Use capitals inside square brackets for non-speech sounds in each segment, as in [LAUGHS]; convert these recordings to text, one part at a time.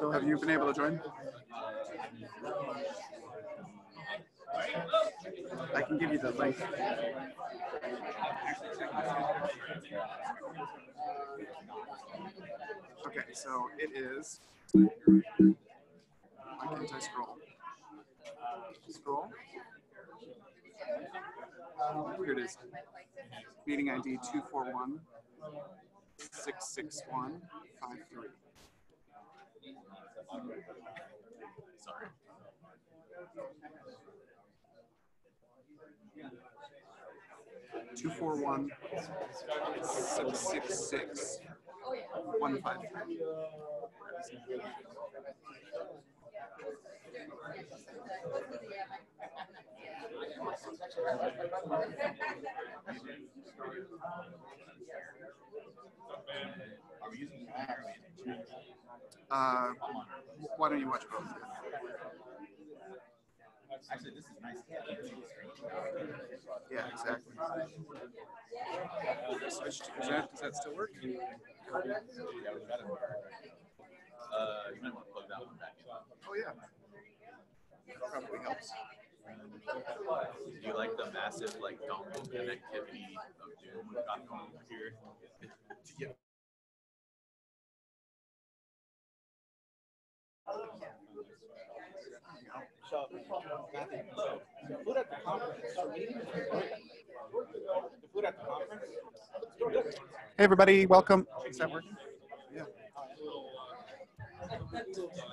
Have you been able to join? I can give you the link. Okay, so it is. Why can't I scroll? Scroll. Here it is. Meeting ID 241 661 53. Sorry. Two four one six six six one five [LAUGHS] three. Uh, why don't you watch both? Actually, this is nice. Yeah, exactly. Switch to, does that, does that still work? Yeah, we got it. Uh, you might want to plug that one back in. Oh, yeah. Probably helps. Do you like the massive like dongle connectivity of Doom we've got here? [LAUGHS] yeah. So, so food at the conference, meeting, the food at the conference. Hey, everybody, welcome. Is that working? Yeah.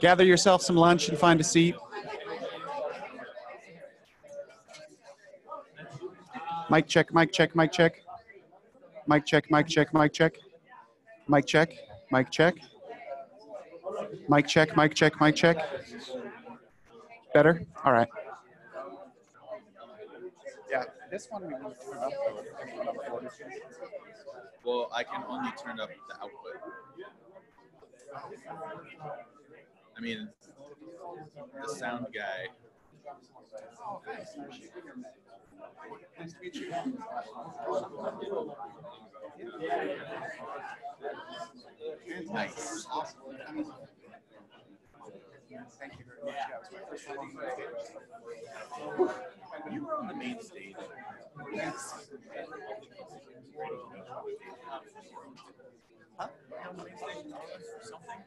Gather yourself some lunch and find a seat. Mic check, mic check, mic check. Mic check, mic check, mic check. Mic check, mic check. Mic check, mic check, mic check. Better? All right. Yeah, this one we want to turn up though. Well, I can only turn up the output. I mean, the sound guy. Oh, nice to meet you. Nice. Awesome. Thank you very much. Yeah, it was my first time on the stage. You were on the main stage. Yes. Huh? Something?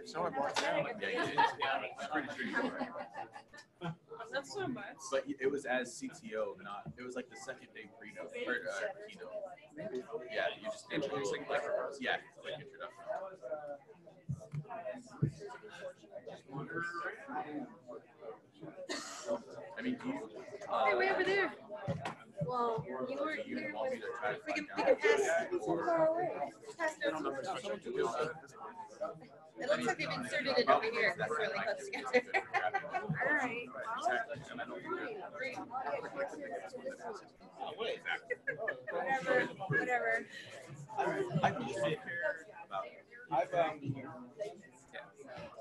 If so, I bought it. Yeah, you did. I'm pretty sure you were. Not so much. But it was as CTO, not. It was like the second day pre-note or uh, keynote. Yeah, you just did a little, like yeah, like introduction. I mean, do you? Uh, Hey, way over there. Well, you were do you there want me with. to try to We can, we out? can pass. far away. Pass I don't know notes. if to do it at this point. It looks like they've inserted it over here. That's really close together. [LAUGHS] All right. Whatever, whatever. I can just sit here about I've, um,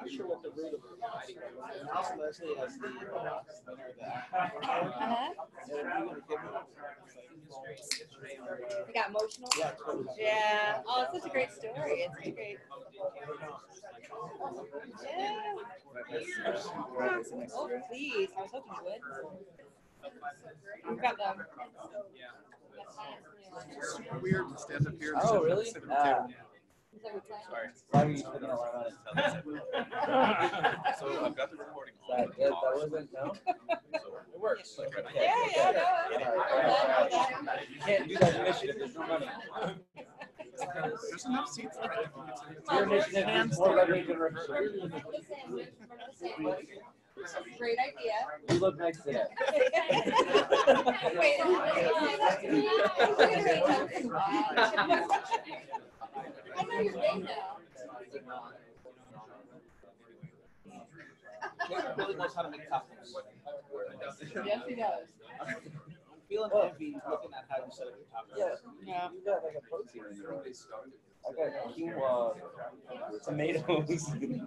not sure what the root of it is. House Leslie as the uh, winner of that. Uh-huh. Yeah, you're gonna give me- You got emotional? Yeah, totally. Yeah. Oh, it's such a great story. It's such a great. Yeah. Oh, please. I was hoping you would. We've got them. It's super weird to stand up here Oh, sit- really? sit at the table. Sorry. Why were you spending a lot of money? So I've got the recording on. That, that, that wasn't, no? It works. Like right Yeah, yeah, no. I'm glad for You can't do that initiative, there's no money. There's enough seats there. I think it's- it's- Your initiative is more revenue generation. that. Great idea. You look nice today. Wait, I know your name now. Really knows how to make costumes. Yes, he does. I'm feeling oh. envy looking at how you set up your top. Yeah. You got like a protein in your I got quinoa, tomatoes, [LAUGHS] and cheese.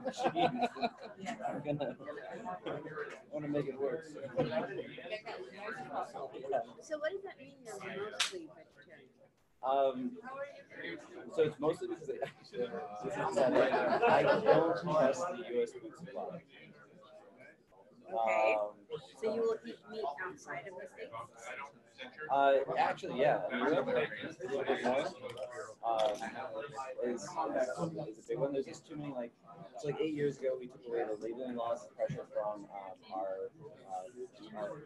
I'm gonna, I want to make it work. So what does that mean you're mostly vegetarian? Um, so it's mostly because [LAUGHS] that I don't trust the U.S. food supply. Okay. Um, So you will eat meat outside of the states? Uh, actually, yeah. It's. Um, is, is a big one. There's just too many like. So like eight years ago, we took away the labeling laws, pressure from um, our, uh, our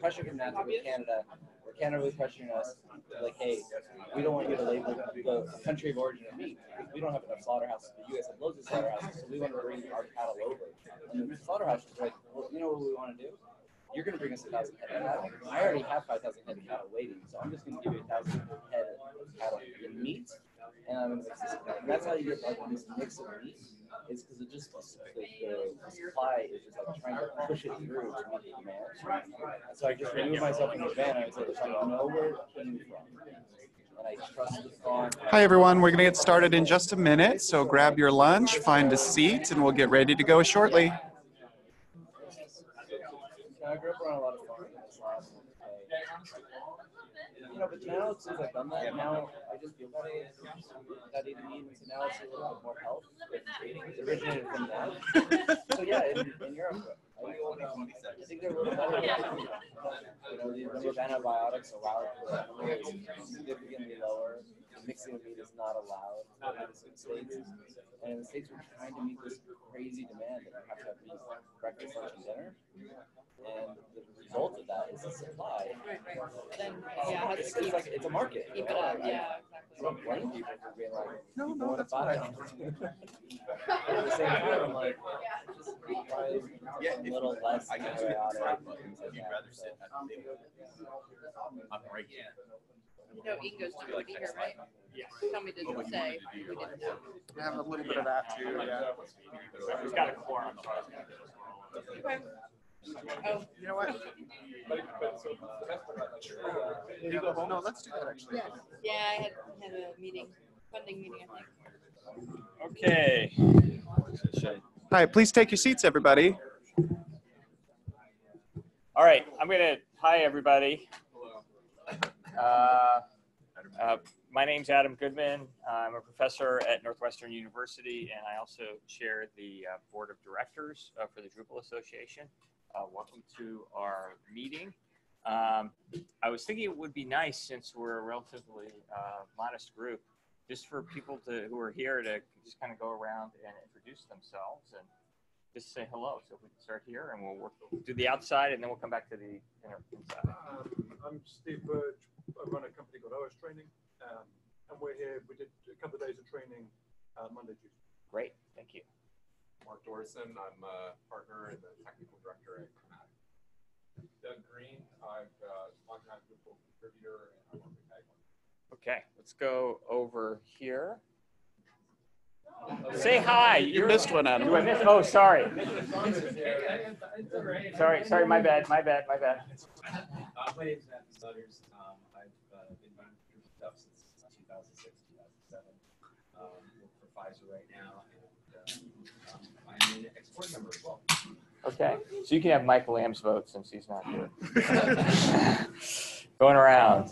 pressure from NAFTA with Canada, where Canada was pressuring us, like, hey, we don't want you to label the country of origin of meat we don't have enough slaughterhouses. The U.S. has loads of slaughterhouses, so we want to bring our cattle over. And the slaughterhouse was like, well, you know what we want to do? You're going to bring us a thousand head cattle. I already have five thousand head of cattle waiting, so I'm just going to give you a thousand head of cattle in meat, and I'm going to this. That's how you get like this mix of meat. Is because it just the, the supply is just like trying to push it through to meet the demand. So I just remove myself from the van I said, I know where it came from. Hi, everyone. We're going to get started in just a minute. So grab your lunch, find a seat, and we'll get ready to go shortly. I grew up around a lot of farming. It's awesome. You know, but now since I've done that, now I just feel without eating meat. And now it's a little bit more health. It originated from that. So yeah, in, in Europe, I think they're a little better. You know, the number of antibiotics allowed is significantly lower. Mixing of meat is not allowed in the states. And in the states, we're trying to meet this crazy demand that we have to have meat breakfast, lunch, and dinner. And the result of that is the supply. Then, yeah, It's, it's like it's a market. keep it up, yeah, I don't blame people for being like, No, no, want to buy it. At the same time, I'm like, just Yeah, little less I guess we antibiotic. and things like You'd rather sit at the table. I'm right here. you know, Ingo's doing it here, right? Yes. Tommy Oh, didn't but you say, wanted to do we didn't know. I have a little bit of that too. Yeah. He's got a quorum. Okay. Oh, You know what? Did you go home? No, let's do that actually. yes, yeah, I had, had a meeting, funding meeting, I think. Okay. All right, please take your seats, everybody. All right. I'm gonna. Hi, everybody. Uh, uh, my name's Adam Goodman. I'm a professor at Northwestern University, and I also chair the uh, board of directors uh, for the Drupal Association. Uh, welcome to our meeting. Um, I was thinking it would be nice, since we're a relatively uh, modest group, just for people to who are here to just kind of go around and introduce themselves and just say hello. So if we can start here, and we'll work do the outside, and then we'll come back to the inner inside. Um, I'm Steve Burge. I run a company called OS Training, um, and we're here. We did a couple of days of training uh, Monday, Tuesday. Great, thank you. Mark Dorison. I'm a partner and the technical director at Chromatic. Doug Green, I'm a longtime Drupal contributor and I work with Tagline. Okay, let's go over here. Say hi. You missed one, Adam. Do I miss? Oh, sorry. Sorry, sorry. My bad. My bad. My bad. Uh, my name is Matthew Sutters. Um, I've uh, been doing Drupal stuff since 2006, 2007. Um, work for Pfizer right now, and uh, um, I'm an export member as well. Okay, so you can have Michael Lamb's vote since he's not here. [LAUGHS] Going around.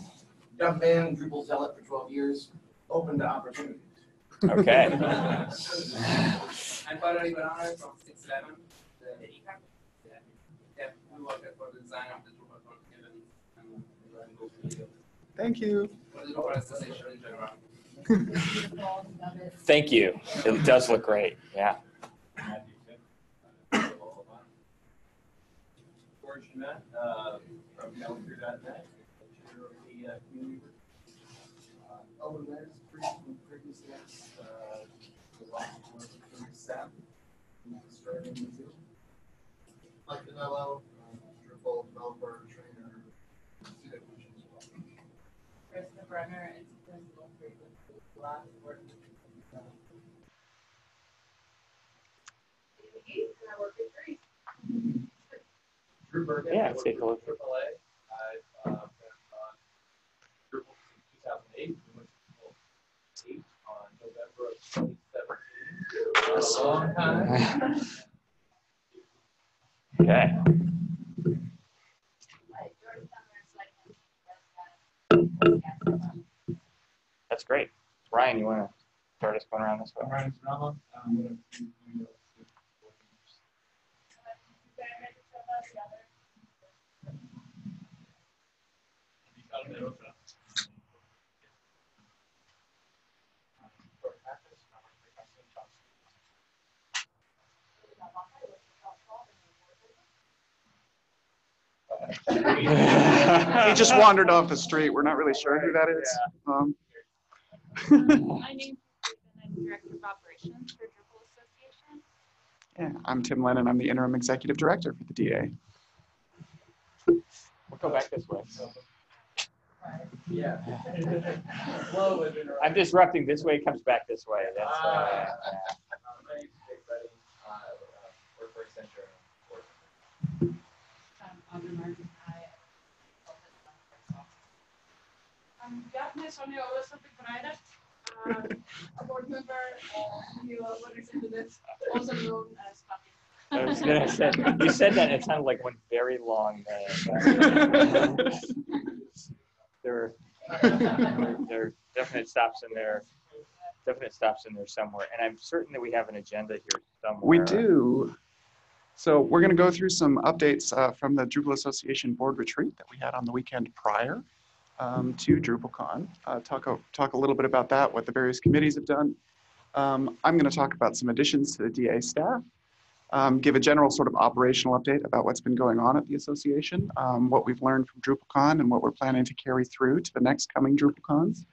I've been Drupal zealot for 12 years, open to opportunities. Okay. I'm Fadari Banana from 6 7. Yeah, we work for the design of the Drupal community and. Thank you. What is Drupal association in general? [LAUGHS] Thank you. It does look great. Yeah. George DeMet, uh, from Palantir.net, chair of the uh, community. group. Uh, Owen Maris, from previous guests, uh, the last one from staff. Mike Drupal developer, trainer. Krista Brenner is principal for last work. Bergen. Yeah, a. AAA. I've uh, been on Drupal since 2008. We went to Drupal 8 on November time. Okay. That's great. Ryan, you want to start us going around this way Drama. I'm gonna do you know, [LAUGHS] he just wandered off the street. We're not really sure who that is. Um, [LAUGHS] My name's Susan. I'm Director of Operations for Drupal Association. yeah, I'm Tim Lennon. I'm the interim executive director for the DA. We'll go back this way. Yeah. Flow of interaction. I'm disrupting this way, it comes back this way. That's, uh, Ah. Uh, My name's Jake Redding. Uh, uh, work for Accenture. Um, Audrey Martin. I Um, ja, nee, Sonja Olesen Begrijder, um, a board member, uh, you are represented this, also known as Papi. I was gonna [LAUGHS] say, you said that, and it sounded like one very long name. There, [LAUGHS] there are [LAUGHS] definite stops in there, definite stops in there somewhere, and I'm certain that we have an agenda here somewhere. We do. So we're going to go through some updates uh, from the Drupal Association Board Retreat that we had on the weekend prior um, to DrupalCon. Uh, talk, a, talk a little bit about that, what the various committees have done. Um, I'm going to talk about some additions to the DA staff, um, give a general sort of operational update about what's been going on at the association, um, what we've learned from DrupalCon and what we're planning to carry through to the next coming DrupalCons.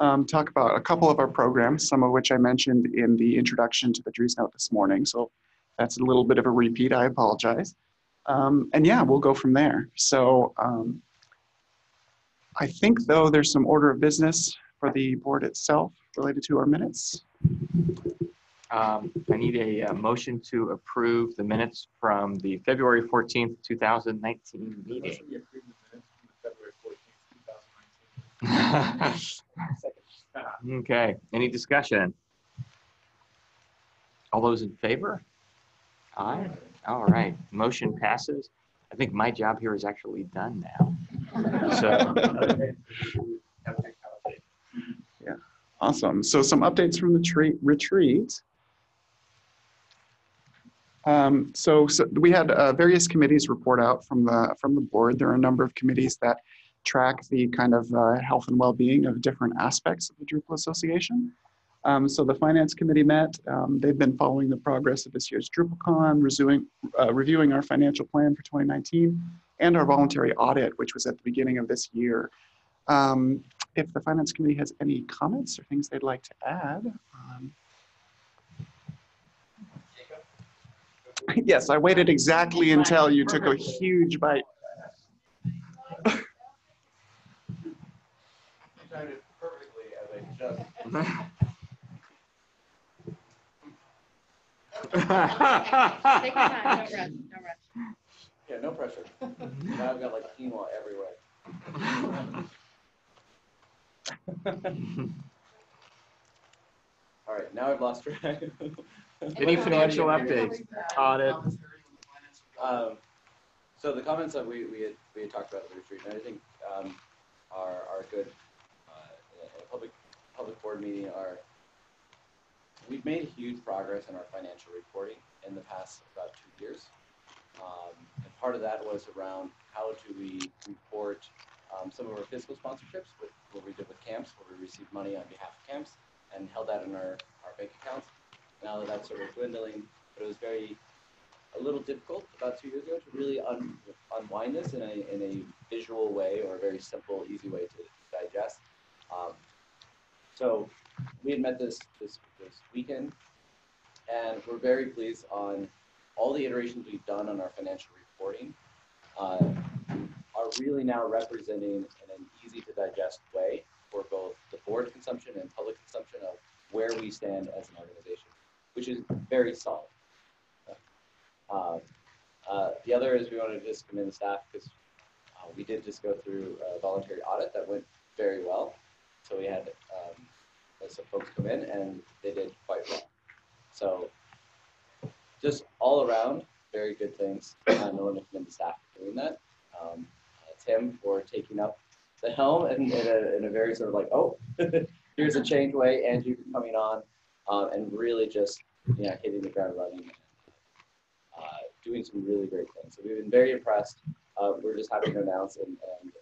Um, talk about a couple of our programs, some of which I mentioned in the introduction to the Driesnote this morning. So that's a little bit of a repeat. I apologize. Um, and yeah, we'll go from there. So um, I think, though, there's some order of business for the board itself related to our minutes. Um, I need a uh, motion to approve the minutes from the February 14th, 2019 meeting. We approve the minutes from the February fourteenth, two thousand nineteen. [LAUGHS] Okay, any discussion? All those in favor? Aye, all right, motion passes. I think my job here is actually done now. So, [LAUGHS] yeah, Awesome. So some updates from the tre- retreat. Um, so, so we had uh, various committees report out from the from the board. There are a number of committees that track the kind of uh, health and well-being of different aspects of the Drupal Association. Um, so the finance committee met. Um, they've been following the progress of this year's DrupalCon, reviewing uh, reviewing our financial plan for 2019 and our voluntary audit, which was at the beginning of this year. Um, if the finance committee has any comments or things they'd like to add. um, Yes, I waited exactly until you took a huge bite. Timed it perfectly as I just. Take your time, don't rush, don't rush. Yeah, no pressure. Now I've got like quinoa everywhere. All right, now I've lost track. Any financial updates? Audit. Um, so the comments that we, we had, we had talked about at the retreat, and I think, um, are, are good, uh, public, public board meeting are, we've made huge progress in our financial reporting in the past about two years. Um, and part of that was around how do we report, um, some of our fiscal sponsorships with what we did with camps, where we received money on behalf of camps and held that in our, our bank accounts. Now that that's sort of dwindling, but it was very, a little difficult about two years ago to really un, unwind this in a, in a visual way or a very simple, easy way to digest. Um, so we had met this, this, this weekend and we're very pleased on all the iterations we've done on our financial reporting uh, are really now representing in an easy to digest way for both the board consumption and public consumption of where we stand as an organization, which is very solid. Uh, uh, the other is we want to just commend the staff because uh, we did just go through a voluntary audit that went very well. So we had um, some folks come in and they did quite well. So just all around, very good things. Uh, no one recommend the staff for doing that. Um, uh, Tim for taking up the helm and in a, in a very sort of like, oh, [LAUGHS] here's a change way. Andrew for coming on um, and really just you know hitting the ground running, uh, doing some really great things. So we've been very impressed. Uh, we're just happy to announce and, and, and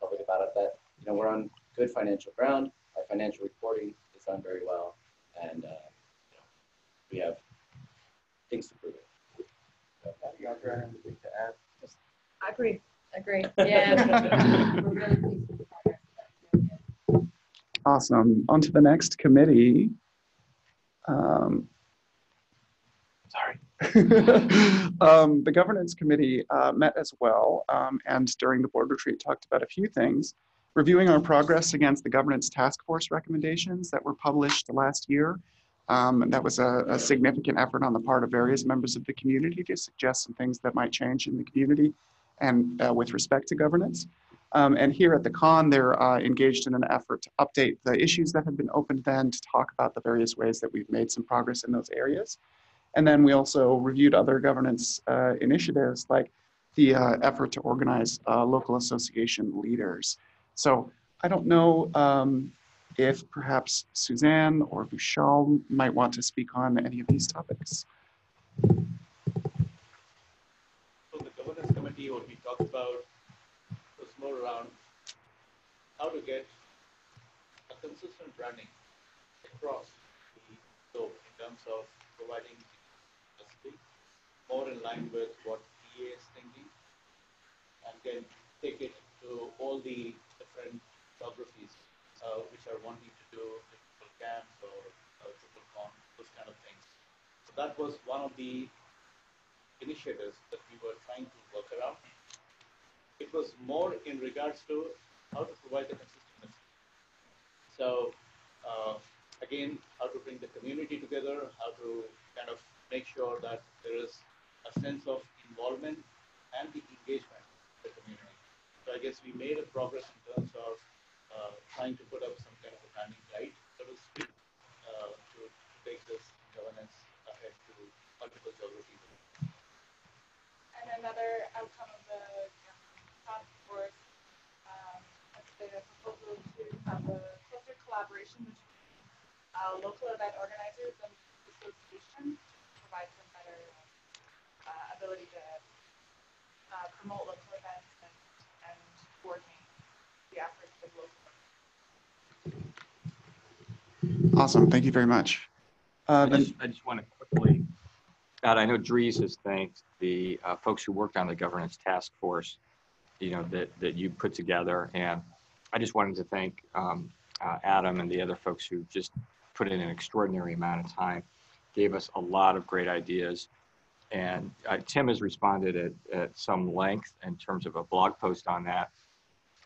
public about it that you know we're on good financial ground. Our financial reporting is done very well, and uh, you know, we have things to prove. it. Anything to add? I agree, agree, [LAUGHS] yeah. We're really pleased with the progress. That's really good. Awesome. On to the next committee. Um, sorry. [LAUGHS] um, the governance committee uh, met as well um, and during the board retreat talked about a few things. Reviewing our progress against the governance task force recommendations that were published last year. Um, that was a, a significant effort on the part of various members of the community to suggest some things that might change in the community and uh, with respect to governance. Um, and here at the con, they're uh, engaged in an effort to update the issues that have been opened then to talk about the various ways that we've made some progress in those areas. And then we also reviewed other governance uh, initiatives like the uh, effort to organize uh, local association leaders. So I don't know um, if perhaps Suzanne or Vishal might want to speak on any of these topics. So the governance committee, what we talked about was more around how to get a consistent branding across the globe in terms of providing more in line with what PA is thinking and then take it to all the different geographies uh, which are wanting to do Drupal camps or uh, DrupalCon, those kind of things. So that was one of the initiatives that we were trying to work around. It was more in regards to how to provide the consistency. So uh, again, how to bring the community together, how to kind of make sure that there is a sense of involvement and the engagement. So I guess we made a progress in terms of uh, trying to put up some kind of a branding guide, so to speak, uh, to, to take this governance ahead to multiple geographies. And another outcome of the um, task force um, has been a proposal to have a closer collaboration between uh, local event organizers and associations to provide some better uh, ability to uh, promote local events and, and coordinate the efforts of local. Awesome. Thank you very much. Uh, I just, I just want to quickly, add, I know Dries has thanked the uh, folks who worked on the governance task force, you know, that, that you put together. And I just wanted to thank um, uh, Adam and the other folks who just put in an extraordinary amount of time, gave us a lot of great ideas. And uh, Tim has responded at, at some length in terms of a blog post on that.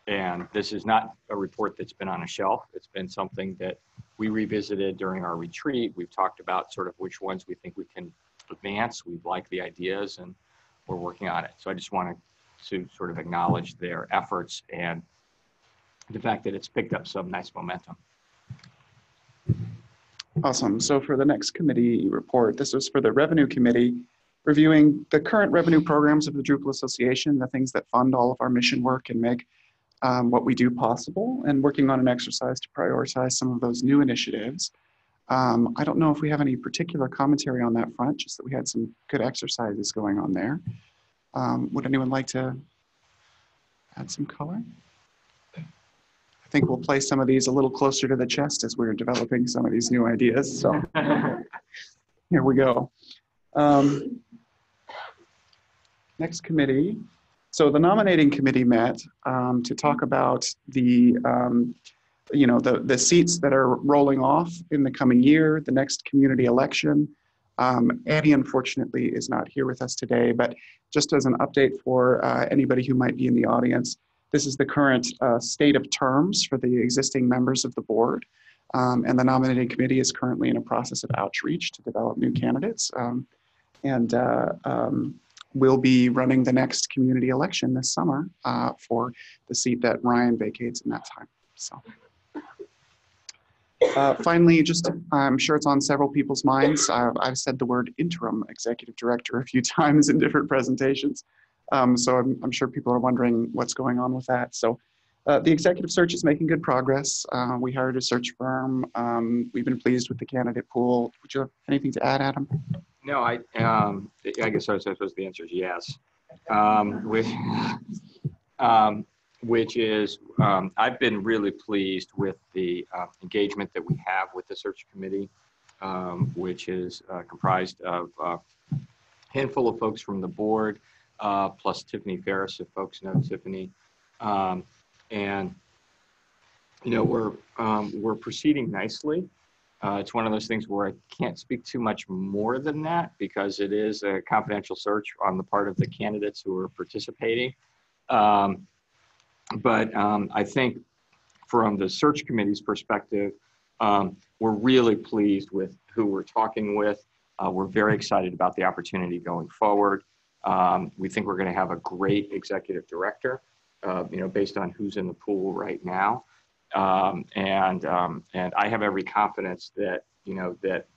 And this is not a report that's been on a shelf. It's been something that we revisited during our retreat. We've talked about sort of which ones we think we can advance. We like the ideas and we're working on it. So I just wanted to sort of acknowledge their efforts and the fact that it's picked up some nice momentum. Awesome. So for the next committee report, this was for the revenue committee, reviewing the current revenue programs of the Drupal Association, the things that fund all of our mission work and make um, what we do possible, and working on an exercise to prioritize some of those new initiatives. Um, I don't know if we have any particular commentary on that front, just that we had some good exercises going on there. Um, would anyone like to add some color? I think we'll place some of these a little closer to the chest as we're developing some of these new ideas. So [LAUGHS] here we go. Um, next committee. So the nominating committee met um, to talk about the, um, you know, the, the seats that are rolling off in the coming year, the next community election. Um, Annie, unfortunately, is not here with us today, but just as an update for uh, anybody who might be in the audience, this is the current uh, state of terms for the existing members of the board. Um, and the nominating committee is currently in a process of outreach to develop new candidates. Um, and uh, um, we'll be running the next community election this summer uh, for the seat that Ryan vacates in that time. So Uh, finally, just I'm sure it's on several people's minds. I've, I've said the word interim executive director a few [LAUGHS] times in different presentations. Um, so I'm, I'm sure people are wondering what's going on with that. So uh, the executive search is making good progress. Uh, we hired a search firm. Um, we've been pleased with the candidate pool. Would you have anything to add, Adam? No, I, um, I guess I was supposed the answer is yes. Um, which, um, which is, um, I've been really pleased with the uh, engagement that we have with the search committee, um, which is uh, comprised of uh, a handful of folks from the board, uh, plus Tiffany Farriss, if folks know Tiffany. Um, and, you know, we're, um, we're proceeding nicely. Uh, it's one of those things where I can't speak too much more than that because it is a confidential search on the part of the candidates who are participating. Um, but um, I think from the search committee's perspective, um, we're really pleased with who we're talking with. Uh, we're very excited about the opportunity going forward. Um, we think we're going to have a great executive director, uh, you know, based on who's in the pool right now. Um, and um, and I have every confidence that you know that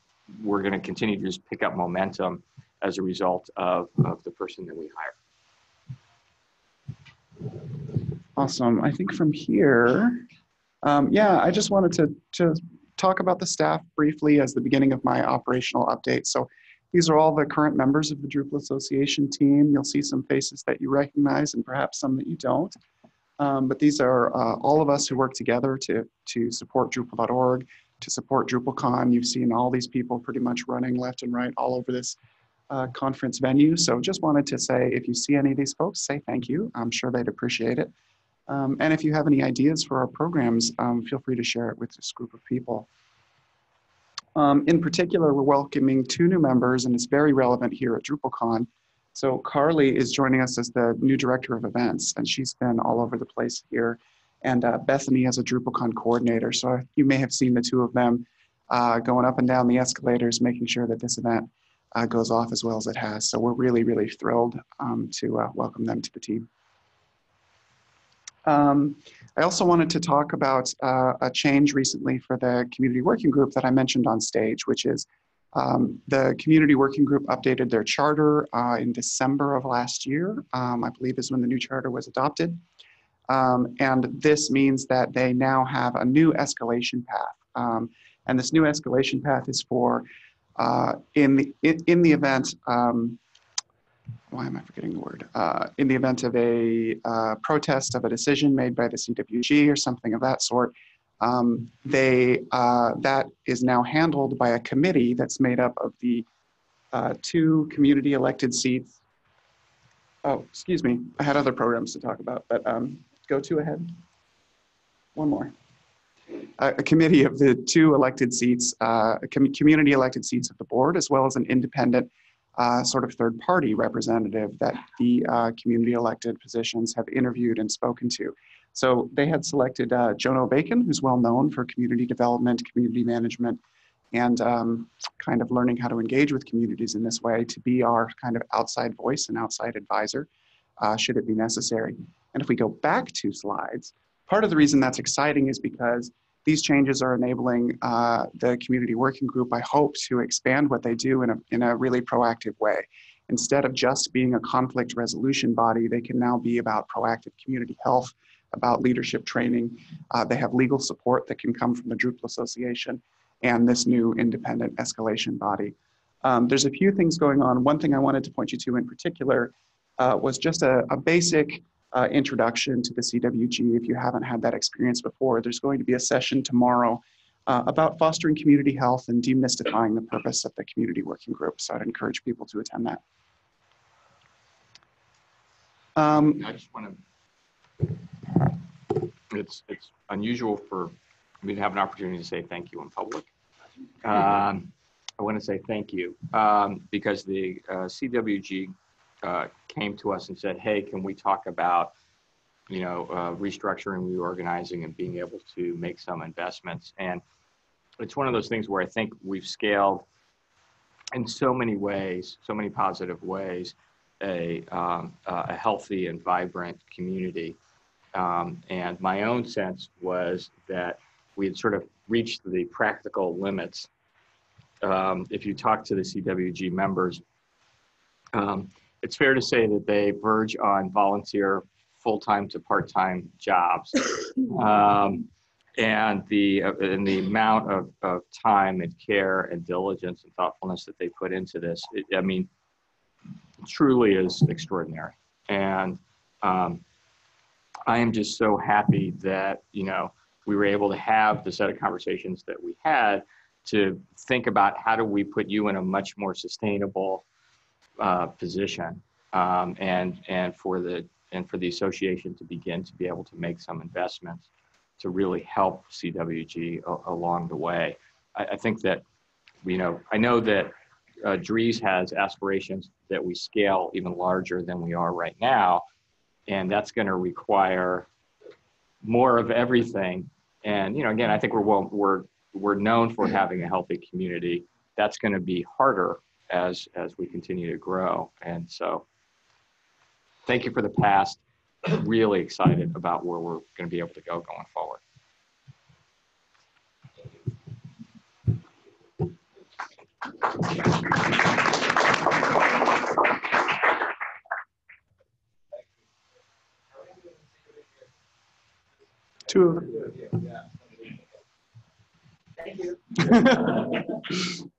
we're going to continue to just pick up momentum as a result of, of the person that we hire. Awesome. I think from here, um, yeah, I just wanted to, to talk about the staff briefly as the beginning of my operational update. So these are all the current members of the Drupal Association team. You'll see some faces that you recognize and perhaps some that you don't. Um, but these are uh, all of us who work together to, to support Drupal.org, to support DrupalCon. You've seen all these people pretty much running left and right all over this uh, conference venue. So just wanted to say, if you see any of these folks, say thank you. I'm sure they'd appreciate it. Um, and if you have any ideas for our programs, um, feel free to share it with this group of people. Um, in particular, we're welcoming two new members, and it's very relevant here at DrupalCon. So Carly is joining us as the new director of events, and she's been all over the place here. And uh, Bethany as a DrupalCon coordinator. So you may have seen the two of them uh, going up and down the escalators, making sure that this event uh, goes off as well as it has. So we're really, really thrilled um, to uh, welcome them to the team. Um, I also wanted to talk about uh, a change recently for the community working group that I mentioned on stage, which is um, the community working group updated their charter uh, in December of last year, um, I believe is when the new charter was adopted. Um, and this means that they now have a new escalation path. Um, and this new escalation path is for, uh, in, the, in, in, the event, um, why am I forgetting the word? Uh, in the event of a uh, protest of a decision made by the CWG or something of that sort, um, they, uh, that is now handled by a committee that's made up of the uh, two community elected seats. Oh, excuse me, I had other programs to talk about, but um, go to ahead. One more. Uh, a committee of the two elected seats, uh, com community elected seats of the board, as well as an independent uh, sort of third party representative that the uh, community elected positions have interviewed and spoken to. So they had selected uh, Jono Bacon, who's well known for community development, community management, and um, kind of learning how to engage with communities in this way to be our kind of outside voice and outside advisor, uh, should it be necessary. And if we go back two slides, part of the reason that's exciting is because these changes are enabling uh, the community working group, I hope, to expand what they do in a, in a really proactive way. Instead of just being a conflict resolution body, they can now be about proactive community health, about leadership training. Uh, they have legal support that can come from the Drupal Association and this new independent escalation body. Um, there's a few things going on. One thing I wanted to point you to in particular uh, was just a, a basic uh, introduction to the CWG. If you haven't had that experience before, there's going to be a session tomorrow uh, about fostering community health and demystifying the purpose of the community working group. So I'd encourage people to attend that. Um, I just want to it's it's unusual for me to have an opportunity to say thank you in public. [LAUGHS] Um, I want to say thank you um, because the uh, CWG uh, came to us and said, "Hey, can we talk about, you know, uh, restructuring, reorganizing, and being able to make some investments?" And it's one of those things where I think we've scaled in so many ways, so many positive ways, a um, a healthy and vibrant community um, and my own sense was that we had sort of reached the practical limits. Um, if you talk to the CWG members, um, it's fair to say that they verge on volunteer full-time to part-time jobs. [LAUGHS] Um, and the uh, and the amount of, of time and care and diligence and thoughtfulness that they put into this, it, I mean, truly is extraordinary. And um, I am just so happy that you know we were able to have the set of conversations that we had to think about how do we put you in a much more sustainable uh, position um, and and for the and for the association to begin to be able to make some investments to really help CWG a- along the way. I, I, think that you know I know that uh, Dries has aspirations that we scale even larger than we are right now, and that's going to require more of everything. And you know, again, I think we're well, we're we're known for having a healthy community. That's going to be harder as as we continue to grow. And so, thank you for the past. Really excited about where we're going to be able to go going forward. Two of them. [LAUGHS]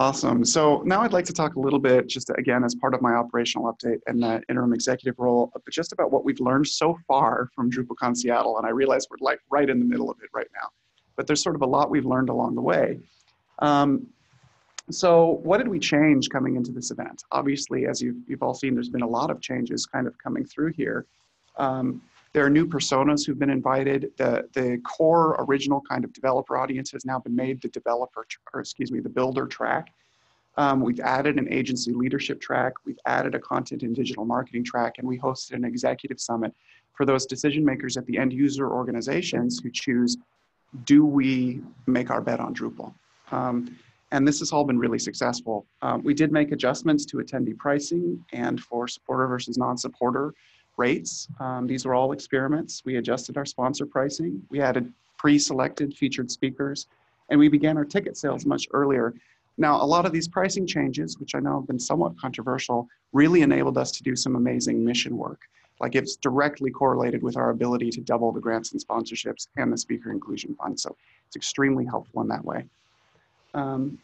Awesome. So now I'd like to talk a little bit, just again, as part of my operational update and the interim executive role, but just about what we've learned so far from DrupalCon Seattle. And I realize we're like right in the middle of it right now, but there's sort of a lot we've learned along the way. Um, so what did we change coming into this event? Obviously, as you've, you've all seen, there's been a lot of changes kind of coming through here. Um, there are new personas who've been invited. The, the core original kind of developer audience has now been made the developer, or excuse me, the builder track. Um, we've added an agency leadership track. We've added a content and digital marketing track, and we hosted an executive summit for those decision makers at the end user organizations who choose, do we make our bet on Drupal? Um, and this has all been really successful. Um, we did make adjustments to attendee pricing and for supporter versus non-supporter rates. Um, these were all experiments. We adjusted our sponsor pricing. We added pre-selected featured speakers, and we began our ticket sales much earlier. Now, a lot of these pricing changes, which I know have been somewhat controversial, really enabled us to do some amazing mission work. Like it's directly correlated with our ability to double the grants and sponsorships and the speaker inclusion fund. So it's extremely helpful in that way. Um,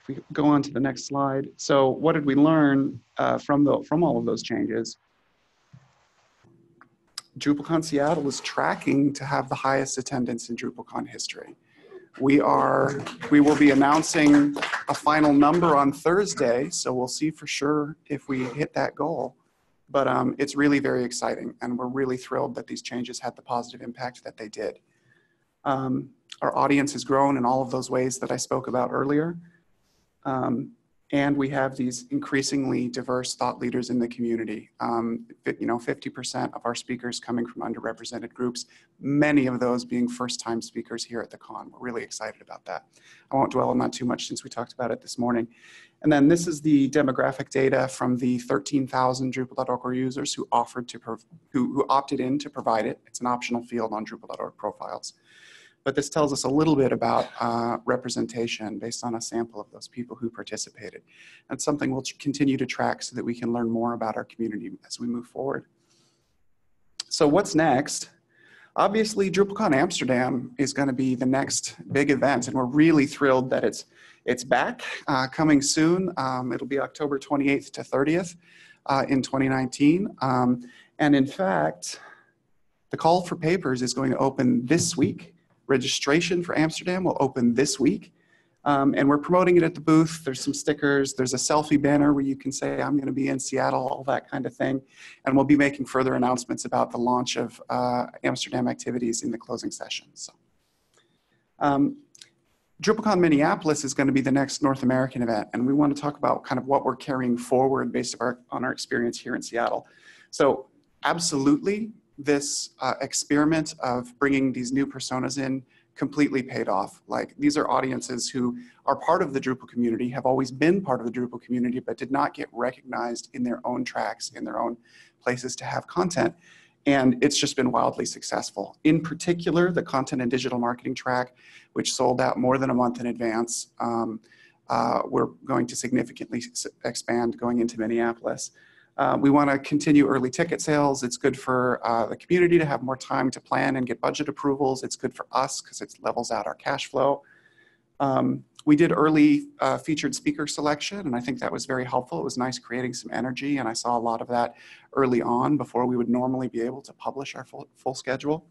if we go on to the next slide. So what did we learn uh, from, the, from all of those changes? DrupalCon Seattle is tracking to have the highest attendance in DrupalCon history. We are, we will be announcing a final number on Thursday, so we'll see for sure if we hit that goal. But um, it's really very exciting, and we're really thrilled that these changes had the positive impact that they did. Um, our audience has grown in all of those ways that I spoke about earlier. Um, and we have these increasingly diverse thought leaders in the community. Um, you know, 50% of our speakers coming from underrepresented groups, many of those being first-time speakers here at the con. We're really excited about that. I won't dwell on that too much since we talked about it this morning. And then this is the demographic data from the 13,000 Drupal.org users who offered to, who, who opted in to provide it. It's an optional field on Drupal.org profiles but this tells us a little bit about uh, representation based on a sample of those people who participated. That's something we'll continue to track so that we can learn more about our community as we move forward. So what's next? Obviously, DrupalCon Amsterdam is going to be the next big event, and we're really thrilled that it's it's back, uh, coming soon. Um, it'll be October 28th to 30th uh, in 2019. Um, and in fact, the call for papers is going to open this week. Registration for Amsterdam will open this week. Um, and we're promoting it at the booth. There's some stickers. There's a selfie banner where you can say, I'm going to be in Seattle, all that kind of thing. And we'll be making further announcements about the launch of uh, Amsterdam activities in the closing session. So, um, DrupalCon Minneapolis is going to be the next North American event. And we want to talk about kind of what we're carrying forward based our, on our experience here in Seattle. So absolutely, this uh, experiment of bringing these new personas in completely paid off. Like these are audiences who are part of the Drupal community, have always been part of the Drupal community, but did not get recognized in their own tracks, in their own places to have content. and it's just been wildly successful. In particular, the content and digital marketing track, which sold out more than a month in advance, um, uh, we're going to significantly expand going into Minneapolis. Uh, we want to continue early ticket sales. It's good for uh, the community to have more time to plan and get budget approvals. It's good for us because it levels out our cash flow. Um, we did early uh, featured speaker selection, and I think that was very helpful. It was nice creating some energy, and I saw a lot of that early on before we would normally be able to publish our full, full schedule.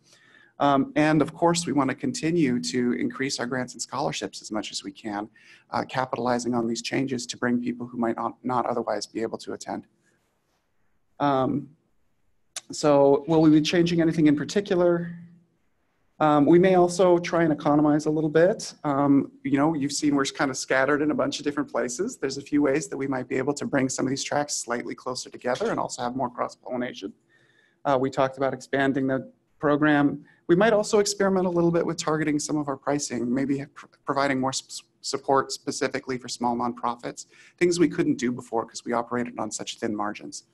Um, and of course, we want to continue to increase our grants and scholarships as much as we can, uh, capitalizing on these changes to bring people who might not, not otherwise be able to attend. Um, so will we be changing anything in particular? Um, we may also try and economize a little bit. Um, you know, you've seen we're kind of scattered in a bunch of different places. There's a few ways that we might be able to bring some of these tracks slightly closer together and also have more cross-pollination. Uh, we talked about expanding the program. We might also experiment a little bit with targeting some of our pricing, maybe pr providing more support specifically for small nonprofits, things we couldn't do before because we operated on such thin margins.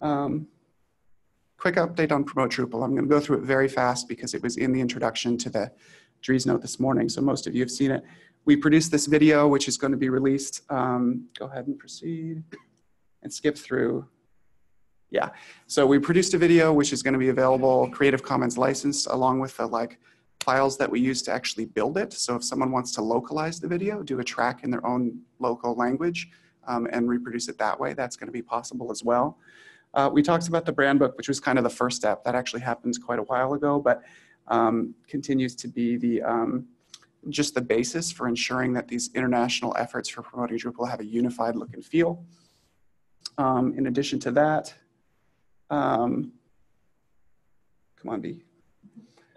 Um, quick update on Promote Drupal. I'm going to go through it very fast because it was in the introduction to the Driesnote this morning, so most of you have seen it. We produced this video, which is going to be released. Um, go ahead and proceed and skip through. Yeah, so we produced a video which is going to be available Creative Commons licensed along with the like files that we use to actually build it. So if someone wants to localize the video, do a track in their own local language um, and reproduce it that way, that's going to be possible as well. Uh, we talked about the brand book, which was kind of the first step. That actually happened quite a while ago, but um, continues to be the um, just the basis for ensuring that these international efforts for promoting Drupal have a unified look and feel. Um, in addition to that, um, come on, B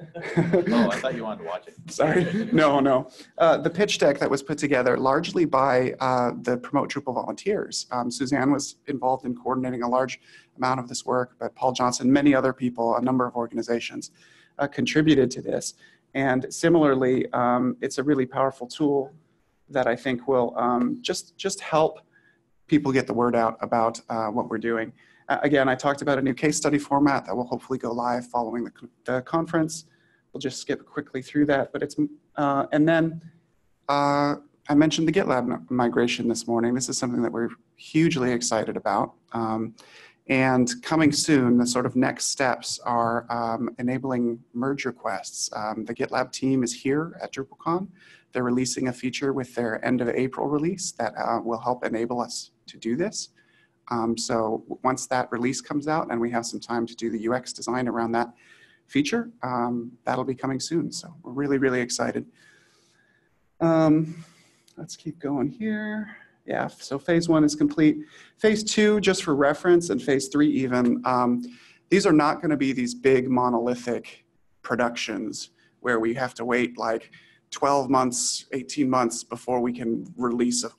[LAUGHS] oh, I thought you wanted to watch it. [LAUGHS] Sorry, no, no. Uh, the pitch deck that was put together largely by uh, the Promote Drupal volunteers. Um, Suzanne was involved in coordinating a large amount of this work, but Paul Johnson, many other people, a number of organizations uh, contributed to this. And similarly, um, it's a really powerful tool that I think will um, just, just help people get the word out about uh, what we're doing. again, I talked about a new case study format that will hopefully go live following the, the conference. We'll just skip quickly through that, but it's, uh, and then uh, I mentioned the GitLab migration this morning. This is something that we're hugely excited about. Um, and coming soon, the sort of next steps are um, enabling merge requests. Um, the GitLab team is here at DrupalCon. They're releasing a feature with their end of April release that uh, will help enable us to do this. Um, so once that release comes out and we have some time to do the UX design around that, feature. Um, that'll be coming soon. So we're really, really excited. Um, let's keep going here. Yeah, so phase one is complete. Phase two, just for reference, and phase three even, um, these are not gonna be these big monolithic productions where we have to wait like 12 months, 18 months before we can release a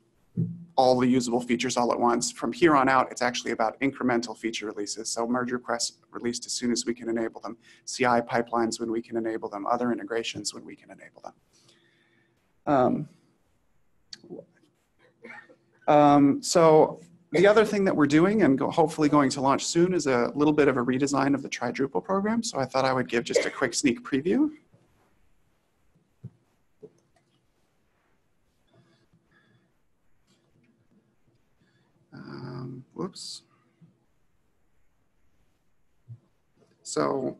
all the usable features all at once. From here on out, it's actually about incremental feature releases. So merge requests released as soon as we can enable them, CI pipelines when we can enable them, other integrations when we can enable them. Um, um, so the other thing that we're doing and go, hopefully going to launch soon is a little bit of a redesign of the Try Drupal program. So I thought I would give just a quick sneak preview. Whoops. So,